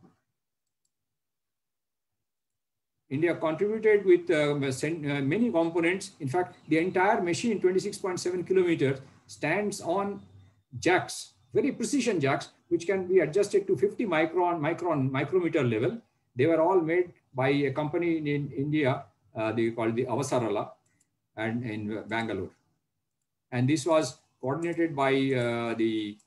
India contributed with uh, uh, many components. In fact, the entire machine, 26.7 kilometers, stands on jacks, very precision jacks, which can be adjusted to 50 micron, micron, micrometer level. They were all made by a company in India, uh, they called the Avasarala, and in Bangalore. And this was coordinated by uh, the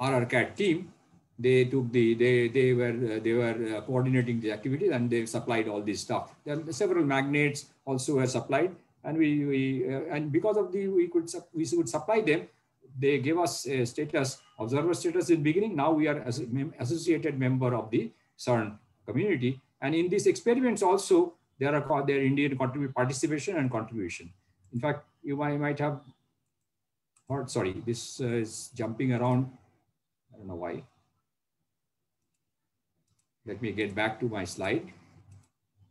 RRCAT team they took the they they were uh, they were uh, coordinating the activities and they supplied all this stuff several magnets also were supplied and we, we uh, and because of the we could we would supply them they gave us a status observer status in beginning. Now we are as associated member of the cern community. And in these experiments also there are their indian participation and contribution. In fact you might, might have heard sorry this uh, is jumping around. I don't know why. Let me get back to my slide.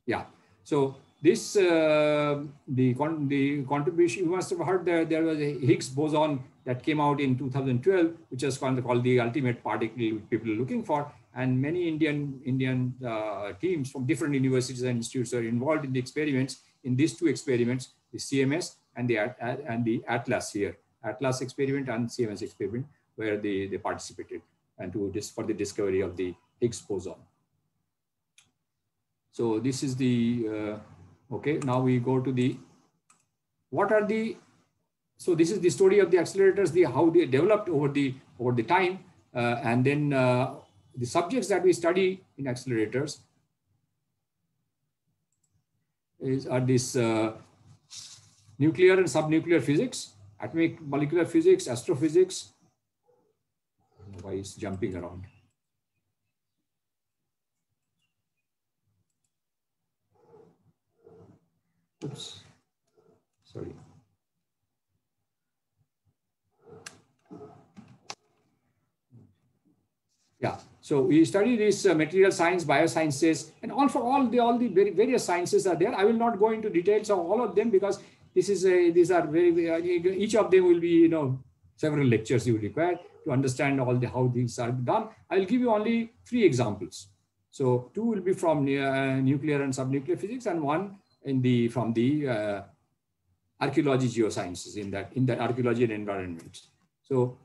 Yeah. So this uh, the con the contribution you must have heard that there was a Higgs boson that came out in 2012, which is called, the ultimate particle people are looking for. And many Indian Indian uh, teams from different universities and institutes are involved in the experiments. In these two experiments, the CMS and the and the Atlas here, Atlas experiment and CMS experiment, where they, they participated and to this for the discovery of the Higgs boson. So this is the, uh, okay, now we go to the, what are the, so this is the story of the accelerators, the how they developed over the, over the time, uh, and then uh, the subjects that we study in accelerators is are this uh, nuclear and subnuclear physics, atomic molecular physics, astrophysics. why is jumping around. Oops, sorry. Yeah. So we study this uh, material science, biosciences, and all for all the all the very various sciences are there. I will not go into details of all of them because this is a, these are very uh, each of them will be you know several lectures you require to understand all the how these are done. I will give you only three examples. So two will be from uh, nuclear and subnuclear physics, and one in the from the uh, archaeology geosciences in that in that archaeology and environment. So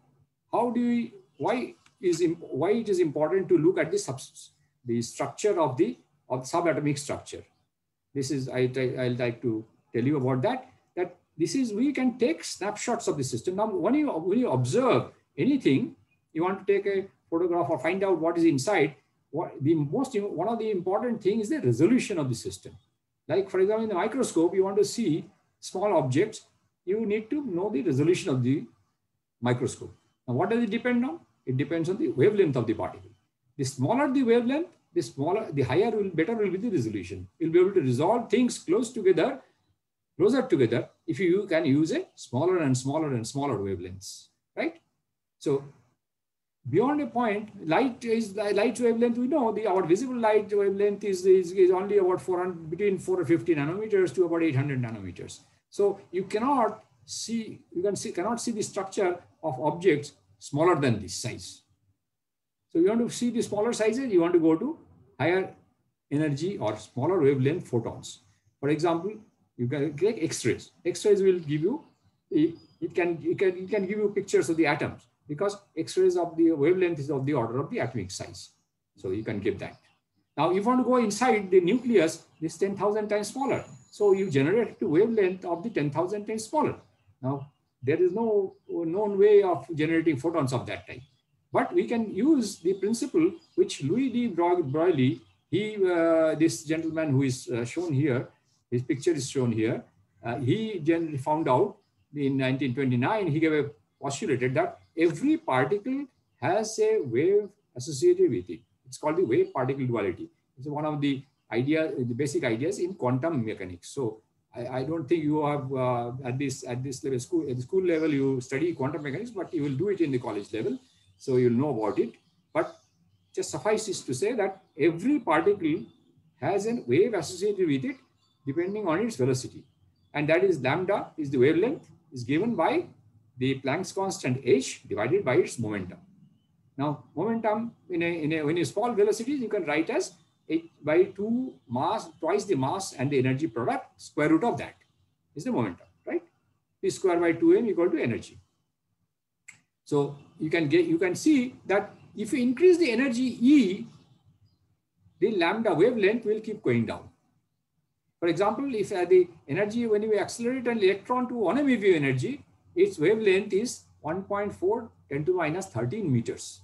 how do we why is why it is important to look at the substance, the structure of the of subatomic structure. This is I I'll like to tell you about that. That this is we can take snapshots of the system. Now, when you when you observe anything, you want to take a photograph or find out what is inside. What the most one of the important things is the resolution of the system. Like for example, in the microscope, you want to see small objects. You need to know the resolution of the microscope. Now, what does it depend on? It depends on the wavelength of the particle. The smaller the wavelength, the smaller, the higher will better will be the resolution. You'll be able to resolve things close together, closer together, if you can use a smaller and smaller and smaller wavelengths, right? So beyond a point, light is light wavelength. We know the our visible light wavelength is, is, is only about 400 between 450 nanometers to about 800 nanometers. So you cannot see you can see cannot see the structure of objects smaller than this size. So you want to see the smaller sizes, you want to go to higher energy or smaller wavelength photons. For example, you can take X-rays. X-rays will give you, it can, it, can, it can give you pictures of the atoms because X-rays of the wavelength is of the order of the atomic size. So you can give that. Now, if you want to go inside the nucleus, this 10,000 times smaller. So you generate the wavelength of the 10,000 times smaller. Now, there is no known way of generating photons of that type. But we can use the principle which Louis de Broglie, he, uh, this gentleman who is uh, shown here, his picture is shown here, uh, he generally found out in 1929, he gave a postulated that every particle has a wave associated with it. It's called the wave particle duality. It's one of the idea, the basic ideas in quantum mechanics. So I, I don't think you have uh, at this at this level school at the school level you study quantum mechanics, but you will do it in the college level, so you'll know about it. But just suffices to say that every particle has a wave associated with it depending on its velocity, and that is lambda is the wavelength is given by the Planck's constant h divided by its momentum. Now, momentum in a, in a when you small velocities, you can write as 8 by 2 mass, twice the mass and the energy product, square root of that is the momentum, right? P square by 2m equal to energy. So you can get, you can see that if you increase the energy E, the lambda wavelength will keep going down. For example, if uh, the energy, when you accelerate an electron to 1 MeV energy, its wavelength is 1.4 10 to minus 13 meters.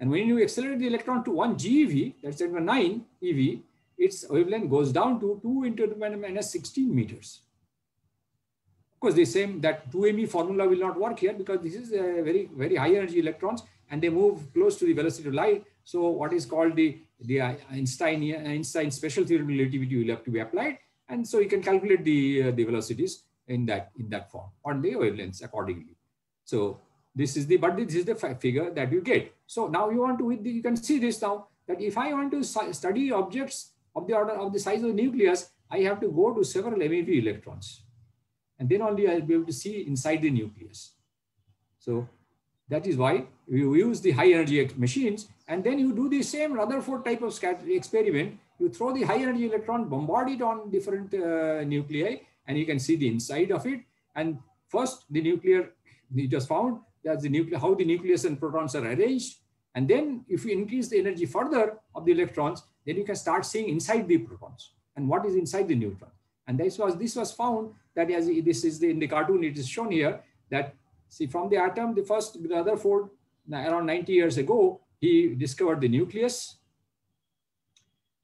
And when you accelerate the electron to 1 GeV, that's at 9 EV, its wavelength goes down to 2 into the minus 16 meters. Of course, the same that 2me formula will not work here because this is a very, very high energy electrons and they move close to the velocity of light. So what is called the, the Einstein, Einstein special theorem relativity will have to be applied. And so you can calculate the, uh, the velocities in that, in that form on the wavelengths accordingly. So this is the, but this is the figure that you get. So now you want to, you can see this now, that if I want to study objects of the order of the size of the nucleus, I have to go to several MeV electrons. And then only I'll be able to see inside the nucleus. So that is why you use the high energy machines and then you do the same Rutherford type of experiment. You throw the high energy electron, bombard it on different uh, nuclei, and you can see the inside of it. And first, the nuclear, it was found that's the nucleus, how the nucleus and protons are arranged. And then if you increase the energy further of the electrons, then you can start seeing inside the protons and what is inside the neutron. And this was this was found that as this is the, in the cartoon, it is shown here that see from the atom, the first Rutherford around 90 years ago, he discovered the nucleus.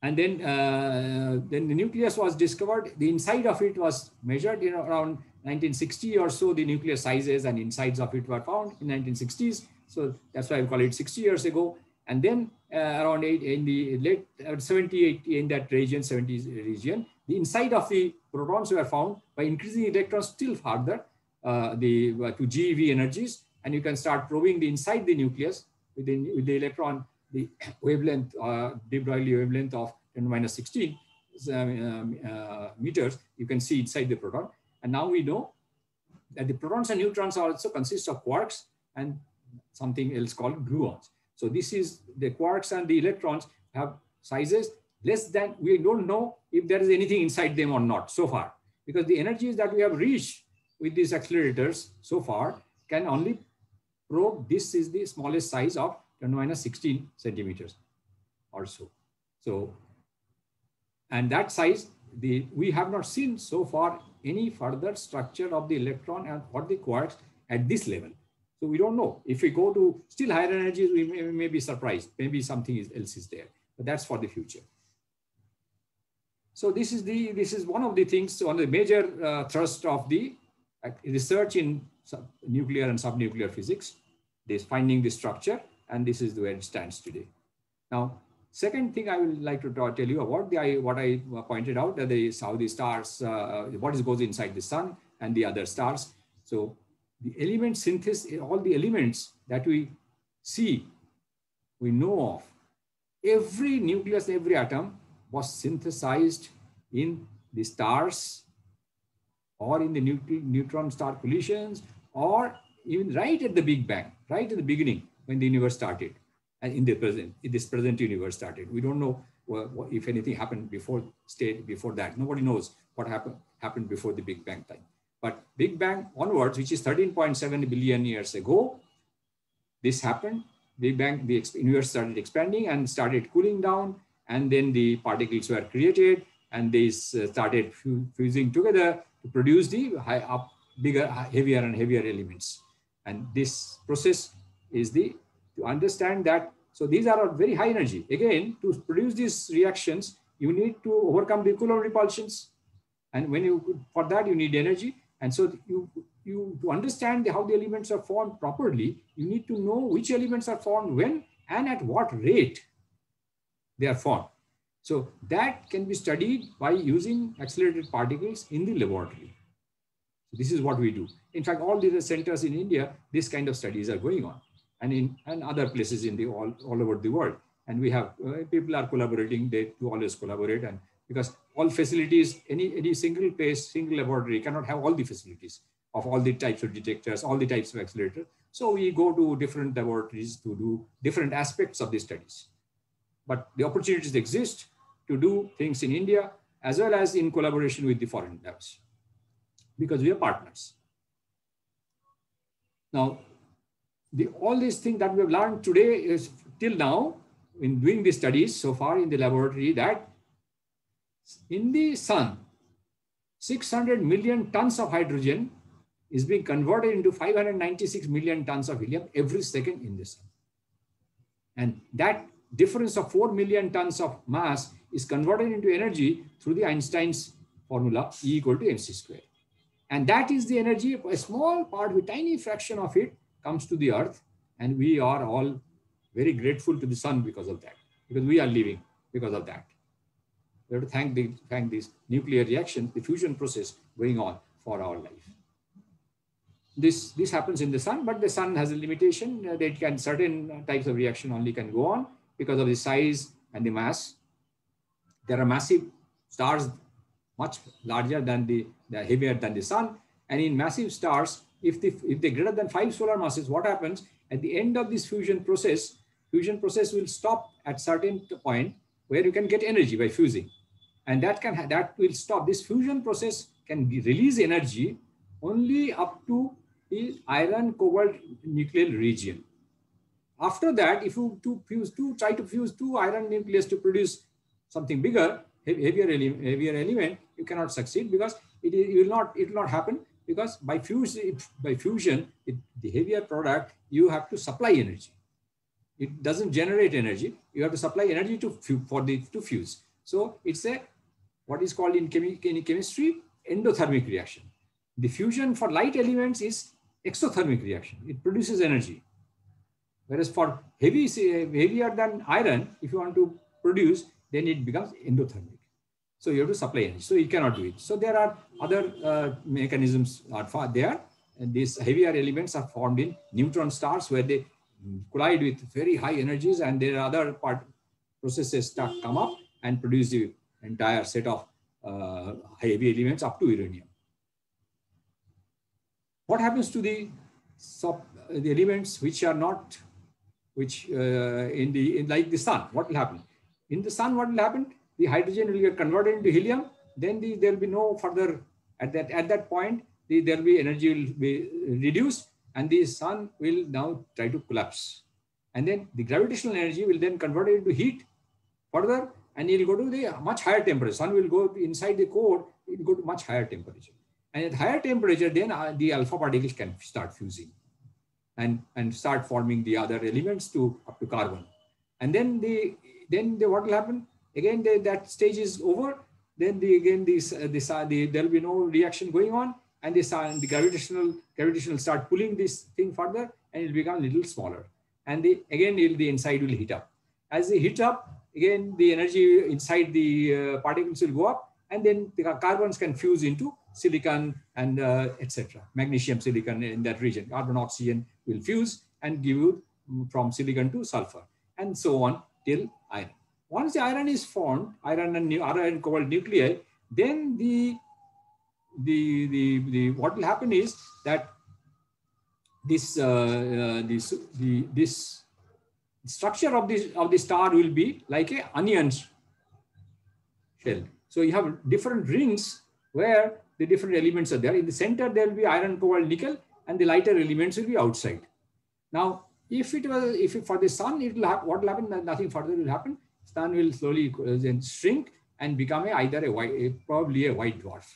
And then, uh, then the nucleus was discovered. The inside of it was measured in around 1960 or so, the nuclear sizes and insides of it were found in 1960s. So that's why I call it 60 years ago. And then uh, around eight, in the late uh, 78 in that region, 70s region, the inside of the protons were found by increasing electrons still further uh, the uh, to GeV energies, and you can start probing the inside the nucleus with the, with the electron, the wavelength, uh, de Broglie wavelength of 10 minus 16 um, uh, meters, you can see inside the proton. And now we know that the protons and neutrons also consist of quarks and something else called gluons. So this is the quarks and the electrons have sizes less than, we don't know if there is anything inside them or not so far, because the energies that we have reached with these accelerators so far can only probe, this is the smallest size of 10 minus 16 centimeters or so. So, and that size, the we have not seen so far any further structure of the electron and or the quarks at this level. So we don't know. If we go to still higher energies, we may, we may be surprised. Maybe something else is there, but that's for the future. So this is the this is one of the things, of the major uh, thrust of the uh, research in nuclear and subnuclear physics. This finding the structure, and this is where it stands today. Now, second thing I would like to tell you about the what I pointed out that the the stars, uh, what is goes inside the sun and the other stars. So the element synthesis, all the elements that we see, we know of, every nucleus, every atom was synthesized in the stars or in the neutron star collisions or even right at the Big Bang, right at the beginning when the universe started and in the present, in this present universe started. We don't know if anything happened before state before that. Nobody knows what happened happened before the Big Bang time. But Big Bang onwards, which is 13.7 billion years ago, this happened. Big Bang, the universe started expanding and started cooling down and then the particles were created and they started fusing together to produce the high up bigger heavier and heavier elements and this process is the to understand that so these are very high energy again to produce these reactions you need to overcome the coulomb repulsions and when you for that you need energy and so you you to understand how the elements are formed properly you need to know which elements are formed when and at what rate they are formed. So that can be studied by using accelerated particles in the laboratory. This is what we do. In fact, all these centers in India, this kind of studies are going on and in and other places in the all, all over the world. And we have uh, people are collaborating, they do always collaborate and because all facilities, any, any single place, single laboratory cannot have all the facilities of all the types of detectors, all the types of accelerators. So we go to different laboratories to do different aspects of the studies. But the opportunities exist to do things in India as well as in collaboration with the foreign labs because we are partners. Now, the, all these things that we have learned today is till now in doing the studies so far in the laboratory that in the sun, 600 million tons of hydrogen is being converted into 596 million tons of helium every second in the sun. And that difference of 4 million tons of mass is converted into energy through the Einstein's formula E equal to mc square. And that is the energy, of a small part, a tiny fraction of it comes to the earth. And we are all very grateful to the sun because of that, because we are living because of that. We have to thank, the, thank this nuclear reaction, the fusion process going on for our life. This, this happens in the sun, but the sun has a limitation that can certain types of reaction only can go on because of the size and the mass. There are massive stars much larger than the heavier than the sun. And in massive stars, if, the, if they're greater than five solar masses, what happens at the end of this fusion process, fusion process will stop at certain point where you can get energy by fusing. And that can that will stop. This fusion process can release energy only up to the iron cobalt nuclear region. After that, if you to fuse two, try to fuse two iron nucleus to produce something bigger, heavier, heavier element, you cannot succeed because it, it will not it will not happen because by fuse by fusion, it, the heavier product you have to supply energy. It doesn't generate energy. You have to supply energy to for the to fuse. So it's a what is called in, chemi in chemistry endothermic reaction. The fusion for light elements is exothermic reaction. It produces energy. Whereas for heavy, heavier than iron, if you want to produce, then it becomes endothermic. So you have to supply energy. So you cannot do it. So there are other uh, mechanisms are there. And these heavier elements are formed in neutron stars where they collide with very high energies and there are other part processes that come up and produce the entire set of uh, heavy elements up to uranium. What happens to the sub, the elements which are not, which uh, in the in like the sun? What will happen? In the sun, what will happen? The hydrogen will get converted into helium. Then the, there will be no further at that at that point. The, there will be energy will be reduced, and the sun will now try to collapse. And then the gravitational energy will then convert it into heat further and it will go to the much higher temperature. Sun will go inside the core, it will go to much higher temperature. And at higher temperature, then uh, the alpha particles can start fusing and, and start forming the other elements to up to carbon. And then the then the, what will happen? Again, the, that stage is over. Then the again this uh, this uh, the, there will be no reaction going on, and this uh, the gravitational gravitational start pulling this thing further, and it will become a little smaller. And the again, the inside will heat up. As they heat up, again the energy inside the uh, particles will go up and then the carbons can fuse into silicon and uh, etc magnesium silicon in that region carbon oxygen will fuse and give you from silicon to sulfur and so on till iron once the iron is formed iron and iron and cobalt nuclei then the the the, the what will happen is that this uh, uh, this the this structure of this of the star will be like a onion shell. So you have different rings where the different elements are there. In the center, there will be iron, cobalt, nickel, and the lighter elements will be outside. Now, if it was, if it, for the sun, it will have, what will happen? Nothing further will happen. Sun will slowly uh, then shrink and become a, either a white, a, probably a white dwarf,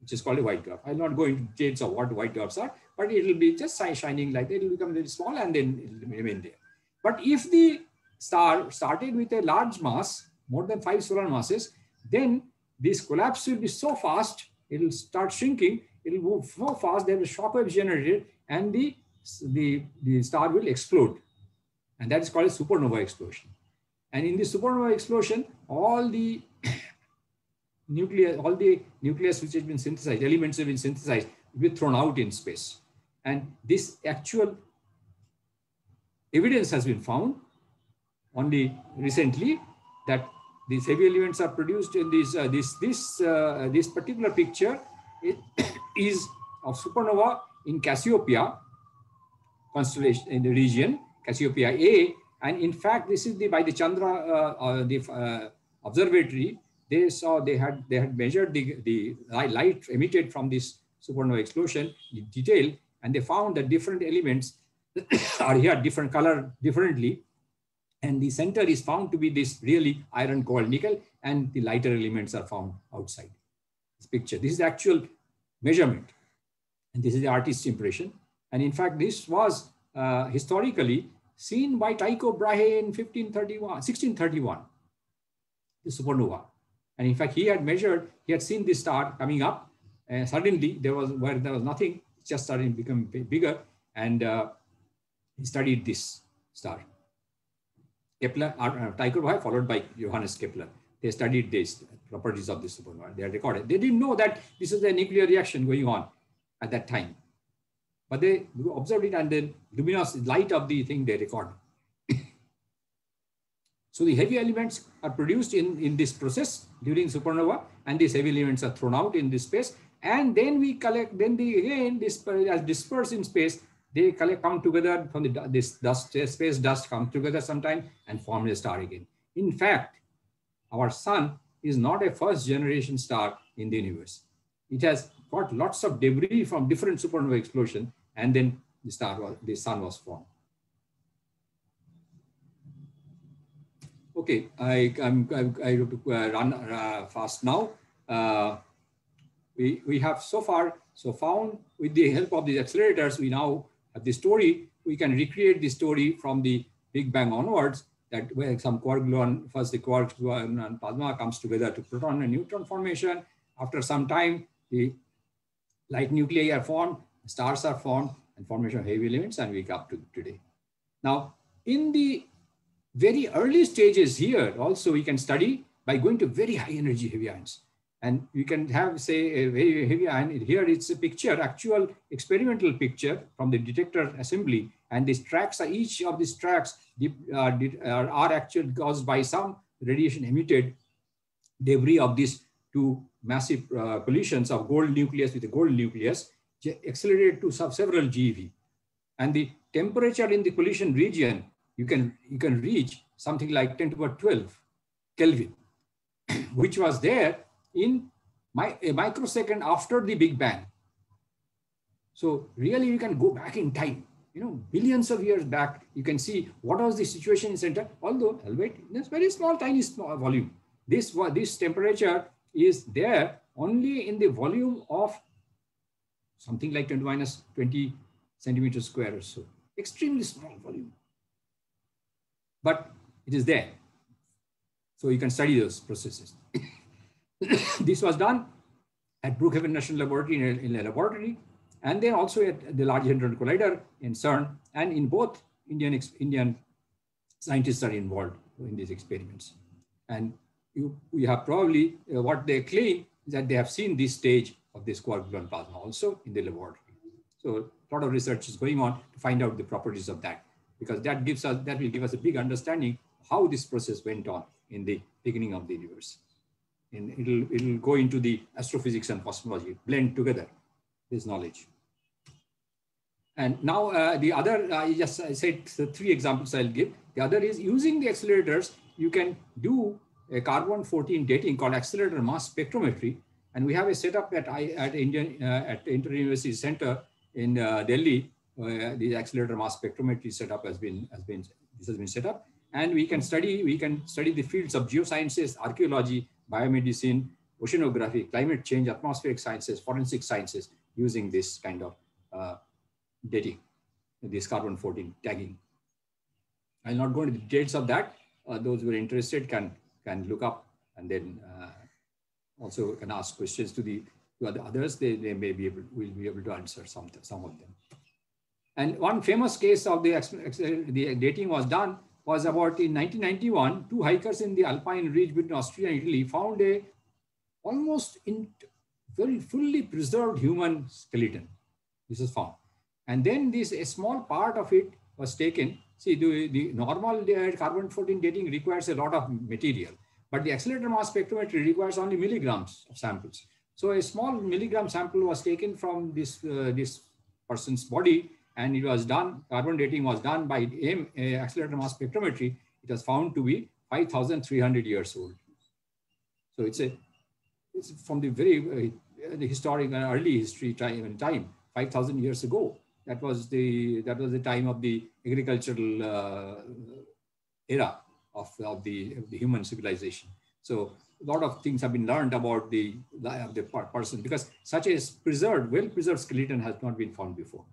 which is called a white dwarf. I'll not go into details of what white dwarfs are, but it will be just shining like that. It will become very small and then it will remain there. But if the star started with a large mass, more than five solar masses, then this collapse will be so fast, it will start shrinking, it will move so fast, there will shock wave generated, and the, the, the star will explode. And that is called a supernova explosion. And in the supernova explosion, all the nucleus, all the nucleus which has been synthesized, elements have been synthesized, will be thrown out in space. And this actual evidence has been found only recently that these heavy elements are produced in this uh, this this uh, this particular picture is of supernova in Cassiopeia constellation in the region Cassiopeia A and in fact this is the by the Chandra uh, the uh, observatory they saw they had they had measured the the light emitted from this supernova explosion in detail and they found that different elements are here different color differently. And the center is found to be this really iron, cobalt, nickel, and the lighter elements are found outside this picture. This is actual measurement. And this is the artist's impression. And in fact, this was uh, historically seen by Tycho Brahe in 1531, 1631, the supernova. And in fact, he had measured, he had seen this star coming up. And suddenly, there was where there was nothing, it just started becoming bigger. And uh, he studied this star. Kepler, uh, Tycho Brahe followed by Johannes Kepler. They studied these properties of the supernova. They recorded. They didn't know that this is a nuclear reaction going on at that time. But they observed it and then luminous light of the thing they record. so the heavy elements are produced in, in this process during supernova and these heavy elements are thrown out in this space. And then we collect, then the again, this as dispersed in space, they collect, come together from the this dust, uh, space dust come together sometime and form a star again. In fact, our sun is not a first generation star in the universe. It has got lots of debris from different supernova explosion and then the star was, the sun was formed. Okay, I, I'm, I, I uh, run uh, fast now. Uh, we, we have so far, so found with the help of these accelerators, we now have the story, we can recreate the story from the Big Bang onwards that where some quark gluon, first the quark gluon and plasma comes together to proton and neutron formation. After some time, the light nuclei are formed, stars are formed, and formation of heavy elements, and we come to today. Now, in the very early stages here, also we can study by going to very high energy heavy ions. And you can have, say, a very heavy ion. Here it's a picture, actual experimental picture from the detector assembly. And these tracks, are each of these tracks uh, are actually caused by some radiation emitted debris of these two massive uh, collisions of gold nucleus with a gold nucleus accelerated to several GeV. And the temperature in the collision region, you can, you can reach something like 10 to the power 12 Kelvin, which was there in my, a microsecond after the Big Bang. So really you can go back in time, you know, billions of years back, you can see what was the situation in center, although, albeit, it's very small, tiny small volume. This, this temperature is there only in the volume of something like 20 minus 20 centimeters square or so. Extremely small volume. But it is there. So you can study those processes. this was done at Brookhaven National Laboratory in a, in a, laboratory, and then also at the Large Hadron Collider in CERN, and in both Indian, Indian scientists are involved in these experiments. And you, we have probably, uh, what they claim is that they have seen this stage of this quark gluon plasma also in the laboratory. So a lot of research is going on to find out the properties of that because that gives us, that will give us a big understanding how this process went on in the beginning of the universe. And it'll, it'll go into the astrophysics and cosmology, blend together this knowledge. And now uh, the other, I just I said three examples I'll give. The other is using the accelerators, you can do a carbon 14 dating called accelerator mass spectrometry. And we have a setup at, I, at Indian, uh, at Inter University Center in uh, Delhi. Uh, the accelerator mass spectrometry setup has been, has been, this has been set up. And we can study, we can study the fields of geosciences, archaeology, biomedicine, oceanography, climate change, atmospheric sciences, forensic sciences using this kind of uh, dating, this carbon 14 tagging. I'll not go into the details of that. Uh, those who are interested can can look up and then uh, also can ask questions to the to the others. They, they may be able will be able to answer some some of them. And one famous case of the the dating was done was about in 1991. Two hikers in the Alpine ridge between Austria and Italy found a almost in very fully preserved human skeleton. This is found, and then this a small part of it was taken See, the, the normal uh, carbon-14 dating requires a lot of material, but the accelerator mass spectrometry requires only milligrams of samples. So a small milligram sample was taken from this, uh, this person's body and it was done, carbon dating was done by M, uh, accelerator mass spectrometry. It was found to be 5,300 years old. So it's a, it's from the very uh, the historic and early history time, time 5,000 years ago. That was the that was the time of the agricultural uh, era of, of the, of the human civilization. So a lot of things have been learned about the, the person because such a preserved, well-preserved skeleton has not been found before.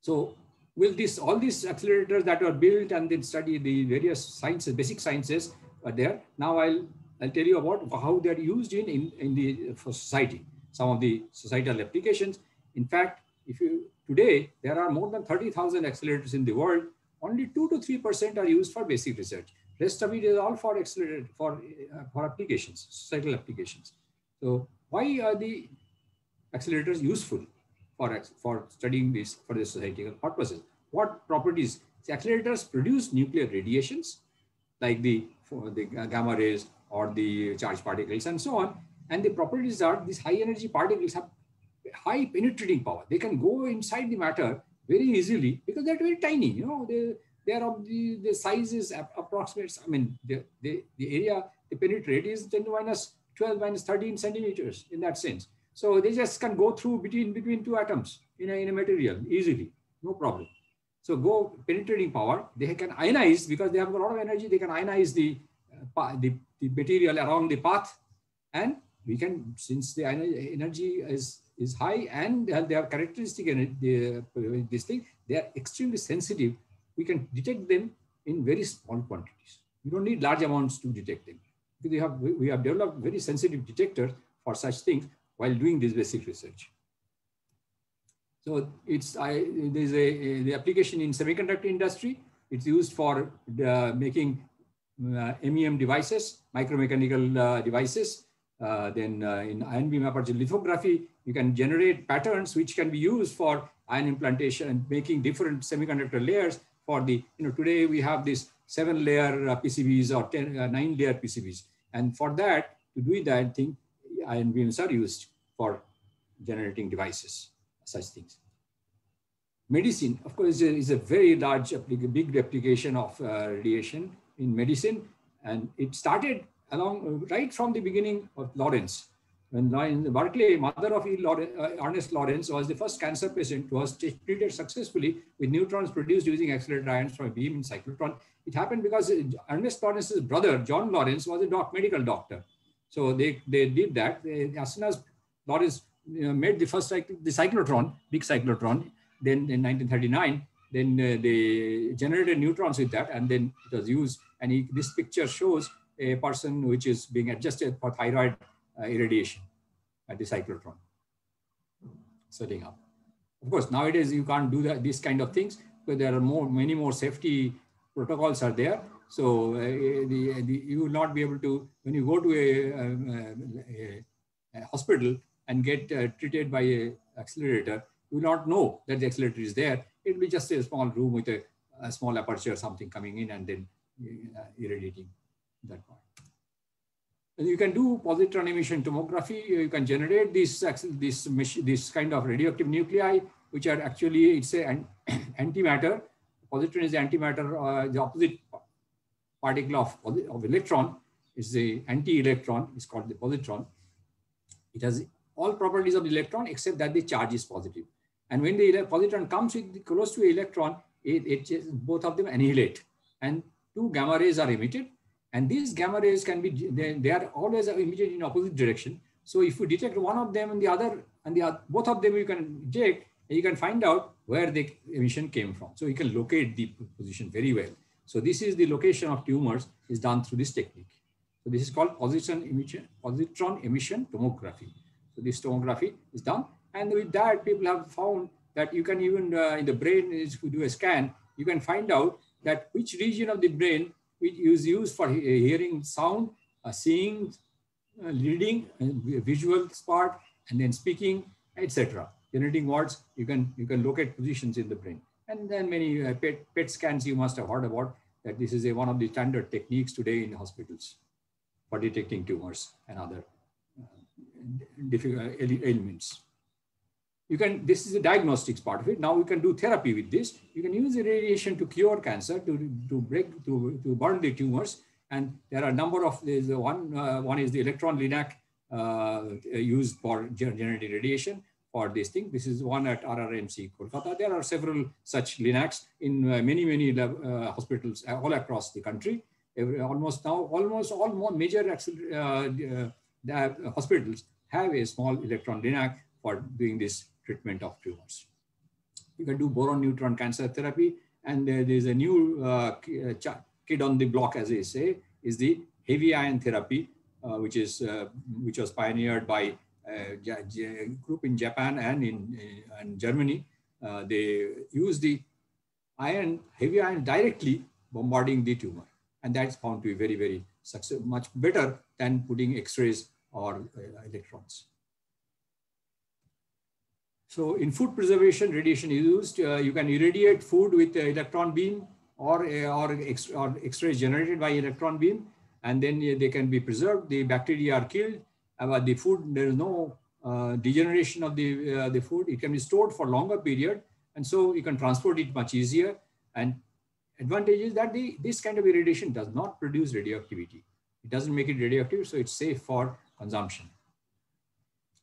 So will this, all these accelerators that were built and then study the various sciences, basic sciences are there. Now I'll, I'll tell you about how they're used in, in, in the for society, some of the societal applications. In fact, if you today there are more than 30,000 accelerators in the world, only two to three percent are used for basic research. Rest of it is all for accelerated for uh, for applications, societal applications. So why are the accelerators useful for for studying this for the societal purposes? What properties? The accelerators produce nuclear radiations like the the gamma rays or the charged particles and so on. And the properties are these high energy particles have high penetrating power. They can go inside the matter very easily because they're very tiny. You know, they, they are of the, the size is approximate. I mean, the, the, the area they penetrate is 10 to minus 12 minus 13 centimeters in that sense. So they just can go through between between two atoms in a, in a material easily, no problem. So go penetrating power, they can ionize because they have a lot of energy. They can ionize the, uh, the, the material along the path and we can, since the energy is is high and they have characteristic and this thing, they are extremely sensitive. We can detect them in very small quantities. We don't need large amounts to detect them. We have, we have developed very sensitive detectors for such things while doing this basic research. So it's I, there's a, a, the application in semiconductor industry. It's used for uh, making uh, MEM devices, micromechanical uh, devices, Uh, then uh, in ion beam aperture lithography, you can generate patterns which can be used for ion implantation and making different semiconductor layers for the, you know, today we have these seven layer uh, PCBs or 10, uh, nine layer PCBs. And for that, to do that thing, ion beams are used for generating devices, such things. Medicine, of course, is a very large, big application of uh, radiation in medicine. And it started along right from the beginning of Lawrence. When Berkeley, mother of uh, Ernest Lawrence, was the first cancer patient who was treated successfully with neutrons produced using accelerated ions from a beam in cyclotron. It happened because Ernest Lawrence's brother, John Lawrence, was a doc, medical doctor. So they, they did that. They, as soon as Lawrence you know, made the first the cyclotron, big cyclotron, then in 1939, then uh, they generated neutrons with that, and then it was used. And he, this picture shows a person which is being adjusted for thyroid uh, irradiation at the cyclotron setting up. Of course, nowadays you can't do that, these kind of things, but there are more, many more safety protocols are there. So uh, the, the, you will not be able to, when you go to a, a, a hospital and get uh, treated by a accelerator, you will not know that the accelerator is there. It will be just a small room with a, a small aperture or something coming in and then uh, irradiating that part. And you can do positron emission tomography. You can generate this, this, this kind of radioactive nuclei, which are actually, it's a antimatter. Positron is the antimatter, uh, the opposite particle of, of electron is the anti-electron, it's called the positron. It has all properties of the electron except that the charge is positive. And when the positron comes with the, close to electron, it, it, both of them annihilate and two gamma rays are emitted and these gamma rays can be, they, they are always emitted in opposite direction. So if you detect one of them and the other, and the both of them you can detect, you can find out where the emission came from. So you can locate the position very well. So this is the location of tumors is done through this technique. So this is called positron emission, positron emission tomography. So this tomography is done. And with that, people have found that you can even uh, in the brain, if you do a scan, you can find out that which region of the brain which is used for hearing sound, uh, seeing, uh, reading, uh, visual part, and then speaking, etc. Generating words, you can you can locate positions in the brain. And then many uh, PET, PET scans you must have heard about that this is a, one of the standard techniques today in hospitals for detecting tumors and other uh, ailments you can, this is the diagnostics part of it. Now we can do therapy with this. You can use the radiation to cure cancer, to, to break, to, to burn the tumors. And there are a number of, there's one, uh, one is the electron linac uh, used for generating radiation for this thing. This is one at RRMC Kolkata. There are several such linacs in uh, many, many uh, hospitals all across the country. Every, almost now, almost all major uh, uh, hospitals have a small electron linac for doing this treatment of tumors. You can do boron neutron cancer therapy. And there is a new uh, uh kid on the block, as they say, is the heavy ion therapy, uh, which is uh, which was pioneered by a uh, group in Japan and in, in Germany. Uh, they use the ion, heavy ion directly bombarding the tumor. And that's found to be very, very success, much better than putting X-rays or electrons. So in food preservation, radiation is used. Uh, you can irradiate food with electron beam or, uh, or, X, or X-rays generated by electron beam, and then uh, they can be preserved. The bacteria are killed. About the food, there is no uh, degeneration of the, uh, the food. It can be stored for longer period, and so you can transport it much easier. And advantage is that the, this kind of irradiation does not produce radioactivity. It doesn't make it radioactive, so it's safe for consumption.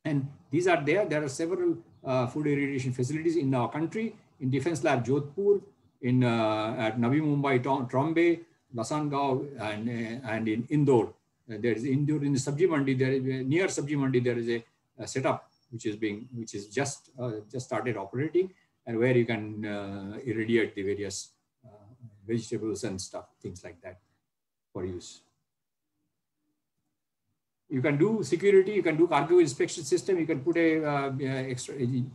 And these are there. There are several uh, food irradiation facilities in our country, in Defense Lab Jodhpur, in uh, at Navi Mumbai, Trombay, Lasalgaon, and, uh, and in Indore. there is Indore in the Sabji Mandi, there is, near Sabji Mandi, there is a, a, setup which is being, which is just, just started operating and where you can irradiate the various vegetables and stuff, things like that for use you can do security, you can do cargo inspection system, you can put a uh,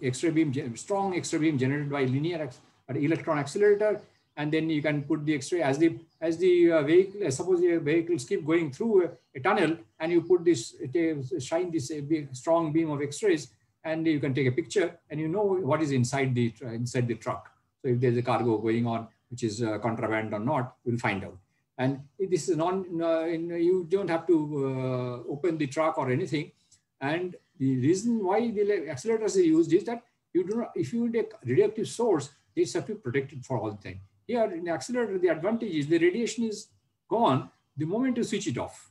X-ray, beam, strong X-ray beam generated by linear electron accelerator. and then you can put the X-ray as the as the uh, vehicle. Suppose the vehicles keep going through a, a tunnel, and you put this shine this big, strong beam of X-rays, and you can take a picture, and you know what is inside the inside the truck. So if there's a cargo going on, which is uh, contraband or not, we'll find out. And this is non, you don't have to uh, open the truck or anything. And the reason why the accelerators are used is that you do not, if you take radioactive source, have to be protected for all the time. Here in the accelerator, the advantage is the radiation is gone the moment you switch it off.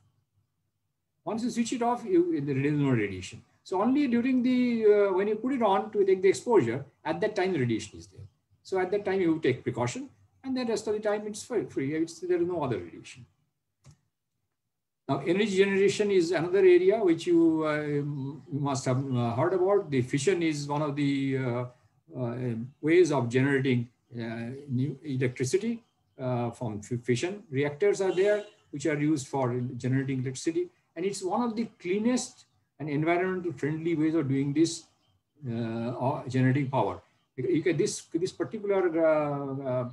Once you switch it off, you, there is no radiation. So only during the, uh, when you put it on to take the exposure, at that time the radiation is there. So at that time you take precaution and the rest of the time it's free. It's, there is no other radiation. Now, energy generation is another area which you, uh, you must have uh, heard about. The fission is one of the uh, uh ways of generating uh, new electricity uh, from fission. Reactors are there, which are used for generating electricity. And it's one of the cleanest and environmental friendly ways of doing this generating power. You can, this, this particular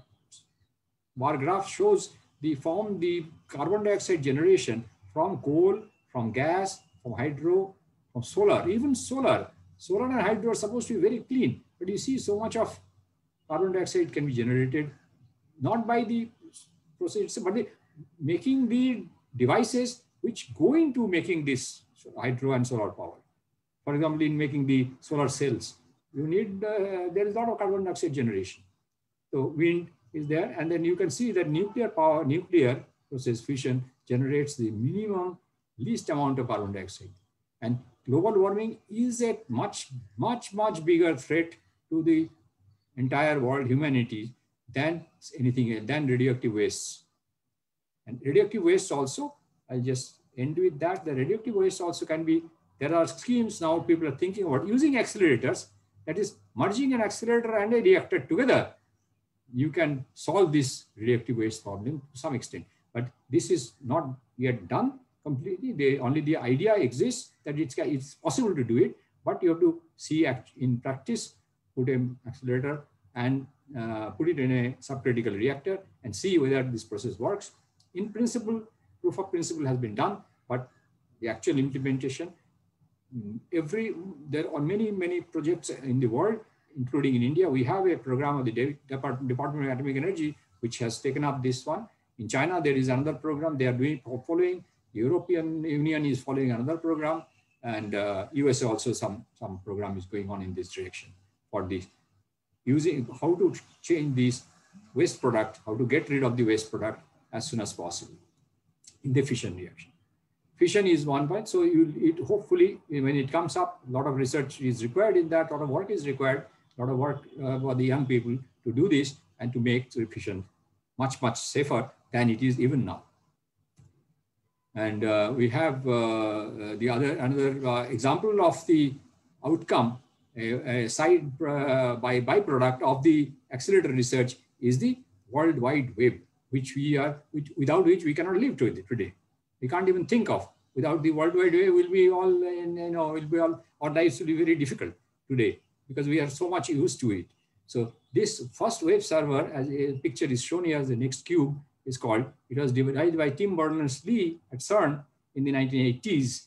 bar graph shows the form the carbon dioxide generation from coal, from gas, from hydro, from solar, even solar. Solar and hydro are supposed to be very clean, but you see so much of carbon dioxide can be generated not by the process, but the, making the devices which go into making this hydro and solar power. For example, in making the solar cells, you need, uh, there is a lot of carbon dioxide generation. So wind is there, and then you can see that nuclear power, nuclear process fission generates the minimum least amount of carbon dioxide. And global warming is a much, much, much bigger threat to the entire world humanity than anything else, than radioactive wastes. And radioactive waste also, I'll just end with that. The radioactive waste also can be, there are schemes now people are thinking about using accelerators, that is merging an accelerator and a reactor together. You can solve this radioactive waste problem to some extent. But this is not yet done completely. They, only the idea exists that it's, it's possible to do it, but you have to see in practice, put an accelerator and uh, put it in a subcritical reactor and see whether this process works. In principle, proof of principle has been done, but the actual implementation, mm, every there are many, many projects in the world, including in India. We have a program of the Department of Atomic Energy, which has taken up this one in China, there is another program they are doing following. European Union is following another program, and uh, USA also some some program is going on in this direction for this using how to change this waste product, how to get rid of the waste product as soon as possible in the fission reaction. Fission is one point, so you it hopefully when it comes up, a lot of research is required in that, a lot of work is required, a lot of work uh, for the young people to do this and to make the fission much much safer than it is even now. And uh, we have uh, uh the other another uh, example of the outcome, a, a side uh, by byproduct of the accelerator research is the World Wide Web, which we are, which, without which we cannot live today. We can't even think of. Without the World Wide Web, will be all, you know, will be all, our lives will be very difficult today because we are so much used to it. So this first web server, as a picture is shown here as the NeXT Cube, is called. It was devised by Tim Berners-Lee at CERN in the 1980s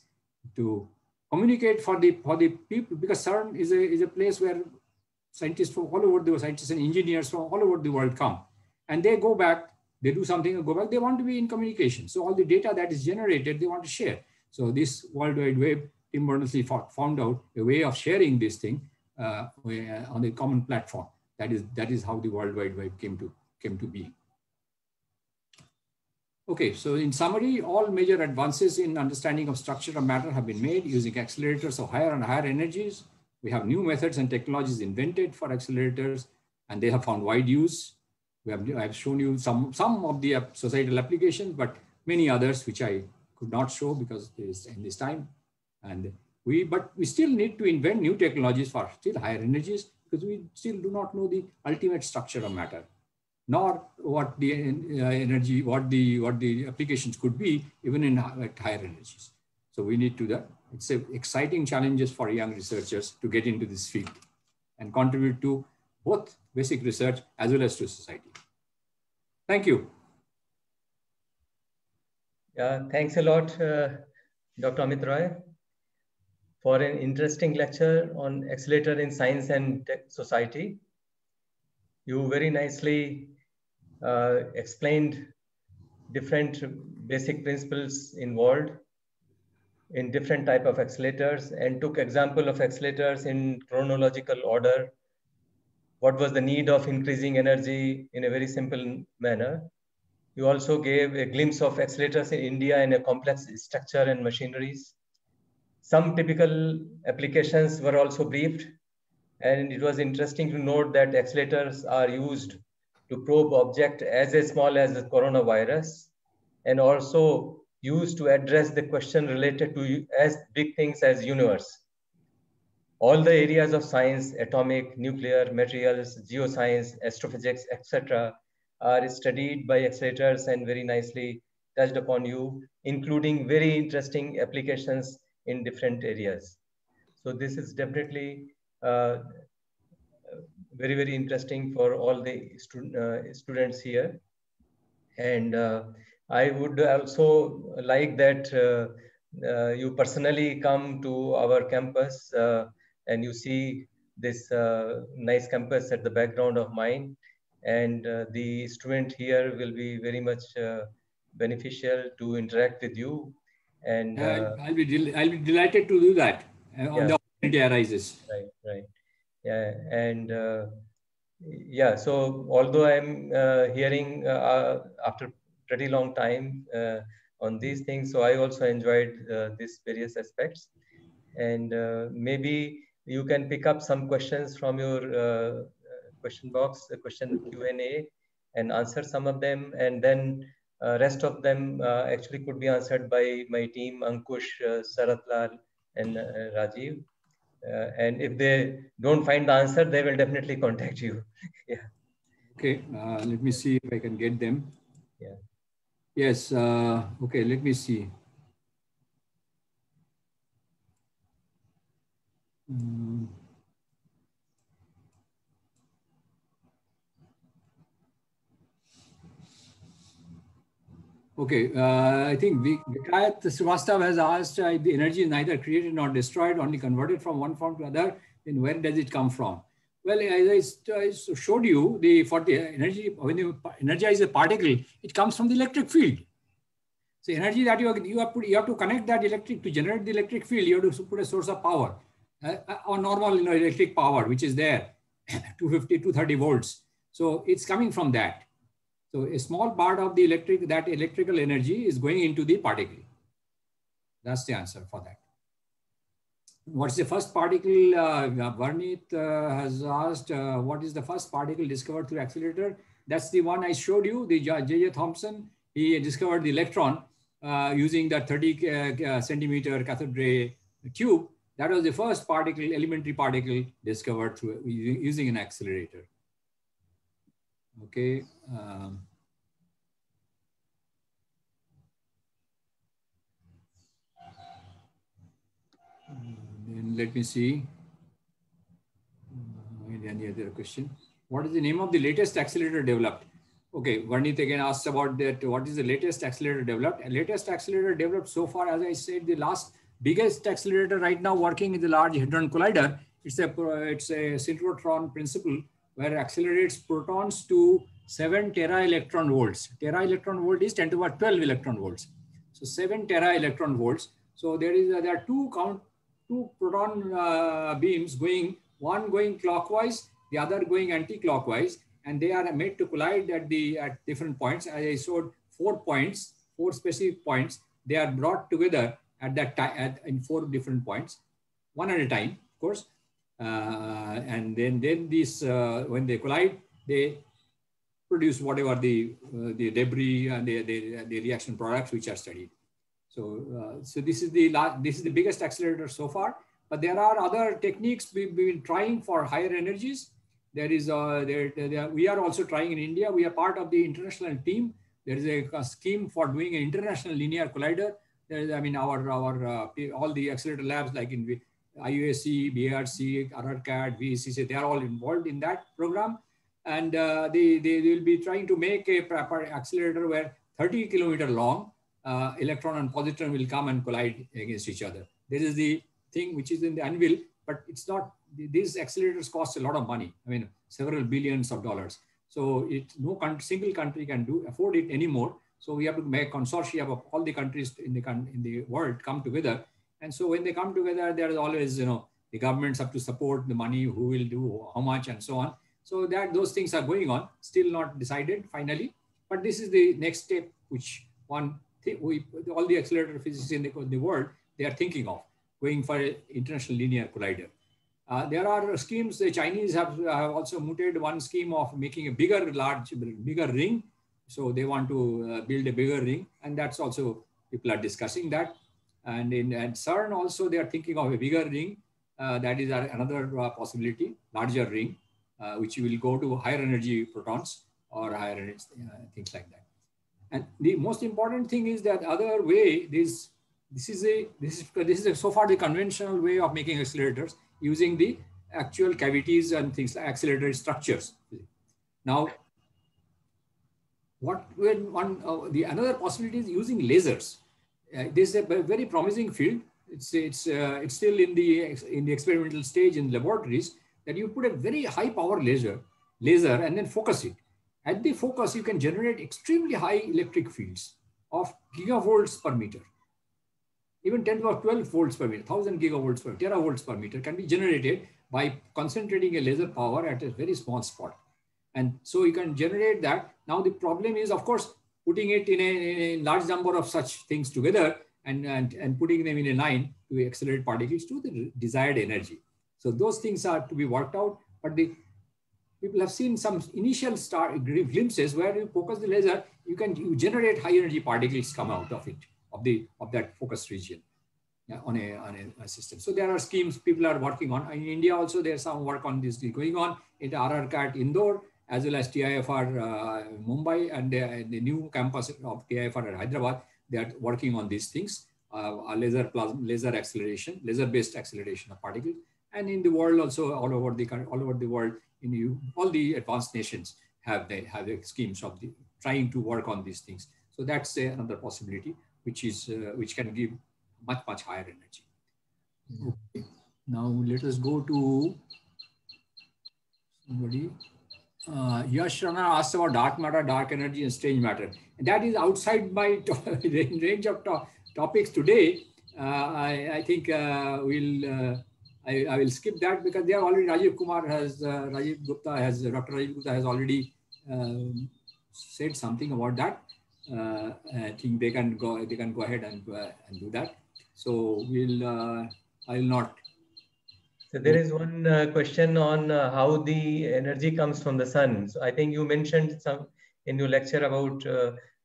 to communicate for the for the people because CERN is a is a place where scientists from all over the world, scientists and engineers from all over the world come, and they go back. They do something and go back. They want to be in communication. So all the data that is generated, they want to share. So this World Wide Web, Tim Berners-Lee found out a way of sharing this thing uh, on a common platform. That is that is how the World Wide Web came to came to be. Okay, so in summary, all major advances in understanding of structure of matter have been made using accelerators of higher and higher energies. We have new methods and technologies invented for accelerators, and they have found wide use. We have, I have shown you some, some of the societal applications, but many others which I could not show because it is in this time. And we, but we still need to invent new technologies for still higher energies because we still do not know the ultimate structure of matter nor what the uh, energy, what the what the applications could be, even in at higher energies. So we need to that. It's a exciting challenges for young researchers to get into this field and contribute to both basic research as well as to society. Thank you. Yeah, thanks a lot, uh, Dr. Amit Roy, for an interesting lecture on accelerator in science and society. You very nicely uh, explained different basic principles involved in different type of accelerators and took example of accelerators in chronological order. What was the need of increasing energy in a very simple manner. You also gave a glimpse of accelerators in India in a complex structure and machineries. Some typical applications were also briefed and it was interesting to note that accelerators are used to probe object as small as the coronavirus and also used to address the question related to as big things as universe. All the areas of science, atomic, nuclear, materials, geoscience, astrophysics, etc., are studied by accelerators and very nicely touched upon you, including very interesting applications in different areas. So this is definitely uh, very, very interesting for all the uh, students here. And uh, I would also like that uh, uh, you personally come to our campus uh, and you see this nice campus at the background of mine. And the student here will be very much beneficial to interact with you. And I'll, be I'll be delighted to do that on yeah. the opportunity arises. Right, right. Yeah, and uh, yeah. So although I'm uh, hearing uh, after pretty long time uh, on these things. So I also enjoyed uh, these various aspects. And uh, maybe you can pick up some questions from your question box, the question Q&A and answer some of them. And then uh, rest of them uh, actually could be answered by my team, Ankush, uh, Saratlal, and Rajiv. and if they don't find the answer, they will definitely contact you. yeah. Okay, let me see if I can get them. Yeah. Yes, uh, okay, let me see. Um, okay, uh, I think Vikayat Srivastav has asked uh, the energy is neither created nor destroyed, only converted from one form to other, then where does it come from? Well, as I showed you, the for the energy, when you energize a particle, it comes from the electric field. So energy that you you have, put, you have to connect that electric to generate the electric field. You have to put a source of power, uh, uh or normal you know, electric power, which is there, 250, 230 volts. So it's coming from that. So a small part of the electric, that electrical energy is going into the particle. That's the answer for that. What's the first particle? Uh, Varnit uh, has asked, uh, what is the first particle discovered through accelerator? That's the one I showed you, the J.J. Thomson. He discovered the electron uh, using the 30 uh, uh, centimeter cathode ray tube. That was the first particle, elementary particle discovered through using an accelerator. Okay. Um, let me see. Uh, any other question? What is the name of the latest accelerator developed? Okay, Varnit again asked about that. What is the latest accelerator developed? A latest accelerator developed so far, as I said, the last biggest accelerator right now working in the Large Hadron Collider. It's a it's a synchrotron principle where accelerates protons to seven tera electron volts. Tera electron volt is 10 to the 12 electron volts. So seven tera electron volts. So there is there are two count two proton uh, beams going, one going clockwise, the other going anti-clockwise, and they are made to collide at the at different points. As I showed four points, four specific points, they are brought together at that time at, in four different points, one at a time, of course. Uh, and then then these uh, when they collide, they produce whatever the uh, the debris and the, the, the reaction products which are studied. So, uh, so this is the this is the biggest accelerator so far. But there are other techniques we've been trying for higher energies. There is a, there, there, we are also trying in India. We are part of the international team. There is a, a scheme for doing an international linear collider. There is, I mean, our our uh, all the accelerator labs like in IUAC, BARC, RRCAT, VECC, they are all involved in that program. and uh, they, they will be trying to make a proper accelerator where 30 kilometer long uh, electron and positron will come and collide against each other. This is the thing which is in the anvil, but it's not, these accelerators cost a lot of money. I mean, several billions of dollars. So it, no single country can do afford it anymore. So we have to make consortia of all the countries in the, in the world come together. And so when they come together, there is always, you know, the governments have to support the money, who will do how much and so on. So that those things are going on, still not decided finally. But this is the next step, which one we, all the accelerator physicists in the, in the world, they are thinking of going for an international linear collider. Uh, there are schemes, the Chinese have, have also mooted one scheme of making a bigger, large, bigger ring. So they want to uh, build a bigger ring. And that's also, people are discussing that. And in and CERN also, they are thinking of a bigger ring. Uh, that is another uh, possibility, larger ring uh, which will go to higher energy protons or higher energy, uh, things like that. And the most important thing is that other way, this, this is a, this is, this is a, so far the conventional way of making accelerators using the actual cavities and things like accelerator structures. Now, what when one uh, the another possibility is using lasers. Uh, this is a very promising field. It's it's uh, it's still in the in the experimental stage in laboratories, that you put a very high power laser, laser and then focus it. At the focus, you can generate extremely high electric fields of gigavolts per meter. Even 10 to 12 volts per meter, 1000 gigavolts per teravolts per meter can be generated by concentrating a laser power at a very small spot. And so you can generate that. Now the problem is, of course, putting it in a, in a large number of such things together and, and, and putting them in a line to accelerate particles to the desired energy. So those things are to be worked out, but the people have seen some initial star glimpses where you focus the laser, you can you generate high energy particles come out of it, of the of that focus region yeah, on, a, on a, system. So there are schemes people are working on. In India also there's some work on this going on in RRCAT Indore as well as TIFR uh, Mumbai and the, the, new campus of TIFR at Hyderabad. They are working on these things, uh, laser plasma, laser acceleration, laser-based acceleration of particles and in the world also all over the all over the world in you all the advanced nations have they have schemes of the, trying to work on these things so that's another possibility which is uh, which can give much much higher energy okay. now let us go to somebody uh, Yash Rana asked about dark matter, dark energy, and strange matter. And that is outside my range of to topics today. Uh, I, I, think uh, we'll uh, I, I will skip that because they there already Rajiv Kumar has, uh, Rajiv Gupta has, uh, Dr. Rajiv Gupta has already um, said something about that. Uh, I think they can go, they can go ahead and, uh, and do that. So we'll, uh, I will not. So there is one uh, question on how the energy comes from the sun. So I think you mentioned some in your lecture about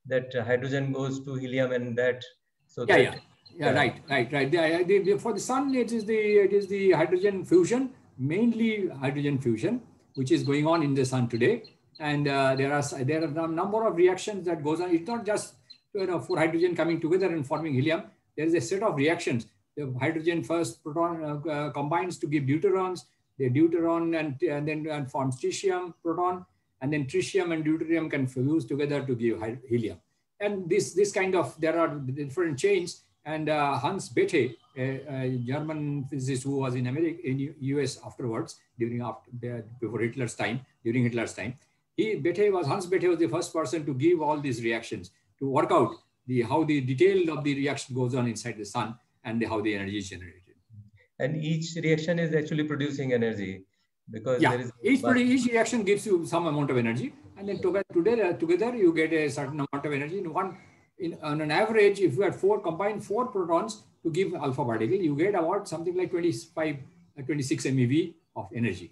that hydrogen goes to helium and that. So yeah, that, yeah yeah, right, right, right. The, for the sun, it is the it is the hydrogen fusion, mainly hydrogen fusion, which is going on in the sun today. And uh, there are there are a number of reactions that goes on. It's not just you know for hydrogen coming together and forming helium. There is a set of reactions. The hydrogen first proton uh, uh, combines to give deuterons. The deuteron and, and then and forms tritium proton, and then tritium and deuterium can fuse together to give helium. And this this kind of there are different chains and uh, Hans Bethe, a, a, German physicist who was in America, in US afterwards, during after, before Hitler's time, during Hitler's time, he Bethe was Hans Bethe was the first person to give all these reactions to work out the how the detail of the reaction goes on inside the sun and the, how the energy is generated. And each reaction is actually producing energy because yeah, each, each reaction gives you some amount of energy, and then together together, together you get a certain amount of energy in one in, on an average, if you had four combine four protons to give alpha particle, you get about something like 25, uh, 26 MeV of energy.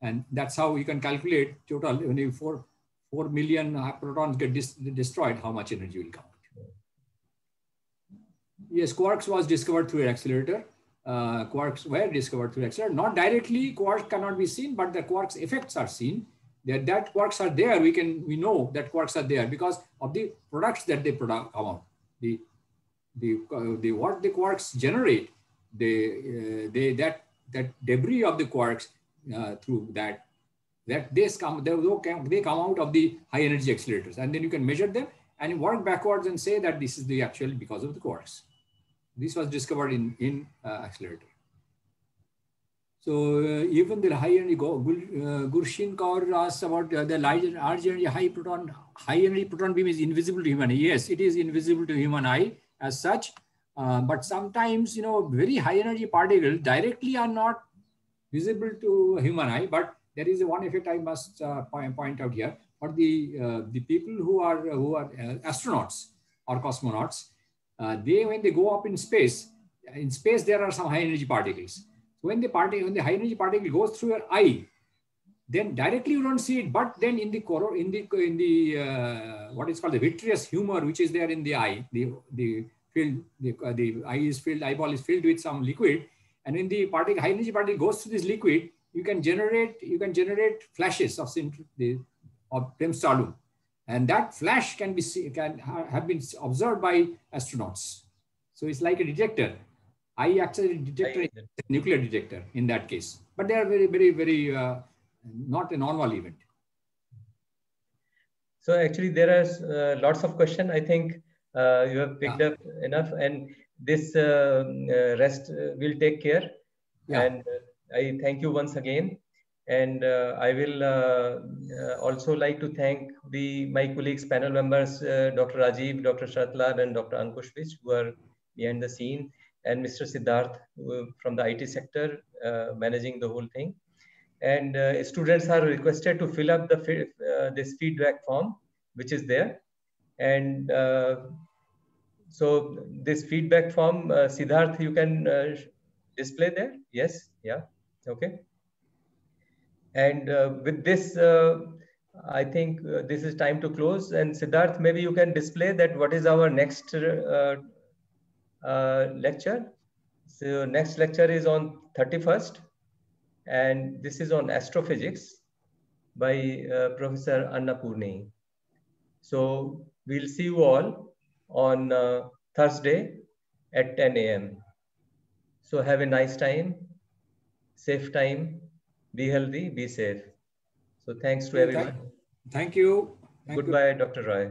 And that's how you can calculate total when you four, 4 million protons get dis destroyed, how much energy will come. Yes, quarks was discovered through an accelerator. Uh, quarks were discovered through accelerator. Not directly, quarks cannot be seen, but the quarks effects are seen that, that quarks are there, we can we know that quarks are there because of the products that they product come out. The the uh, the what the quarks generate, they uh, they that that debris of the quarks uh, through that that they come, they come out of the high energy accelerators. And then you can measure them and work backwards and say that this is the actual because of the quarks. This was discovered in, in uh, accelerator. So uh, even the high energy, uh, Gurshin Kaur asked about uh, the large, energy high proton, high energy proton beam is invisible to human eye. Yes, it is invisible to human eye as such. Uh, but sometimes, you know, very high energy particles directly are not visible to human eye, but there is one effect I must uh, point out here. For the, uh, the people who are, who are astronauts or cosmonauts, they, when they go up in space, in space, there are some high energy particles when the particle, when the high energy particle goes through your eye, then directly you don't see it, but then in the in the in the uh, what is called the vitreous humor, which is there in the eye, the the filled the uh, the eye is filled, eyeball is filled with some liquid, and when the particle high energy particle goes through this liquid, you can generate you can generate flashes of the of bremsstrahlung, and that flash can be can have been observed by astronauts. So it's like a detector I actually detector is a nuclear detector in that case, but they are very, very, very uh, not a normal event. So actually, there are uh, lots of questions. I think uh, you have picked yeah. up enough, and this uh, uh, rest uh, will take care. Yeah. And I thank you once again. And I will also like to thank the my colleagues, panel members, Dr. Rajiv, Dr. Sharatlal, and Dr. Ankush who are behind the scene and Mr. Siddharth from the IT sector uh, managing the whole thing. And uh, students are requested to fill up the uh, this feedback form, which is there. And so this feedback form, Siddharth, you can display there? Yes, yeah, okay. And with this, I think uh, this is time to close. And Siddharth, maybe you can display that what is our next uh, lecture. So next lecture is on 31st and this is on astrophysics by uh, Professor Annapurni. So we'll see you all on uh, Thursday at 10 a.m. So have a nice time, safe time, be healthy, be safe. So thanks to everyone. Thank you. Thank Goodbye, you. Dr. Roy.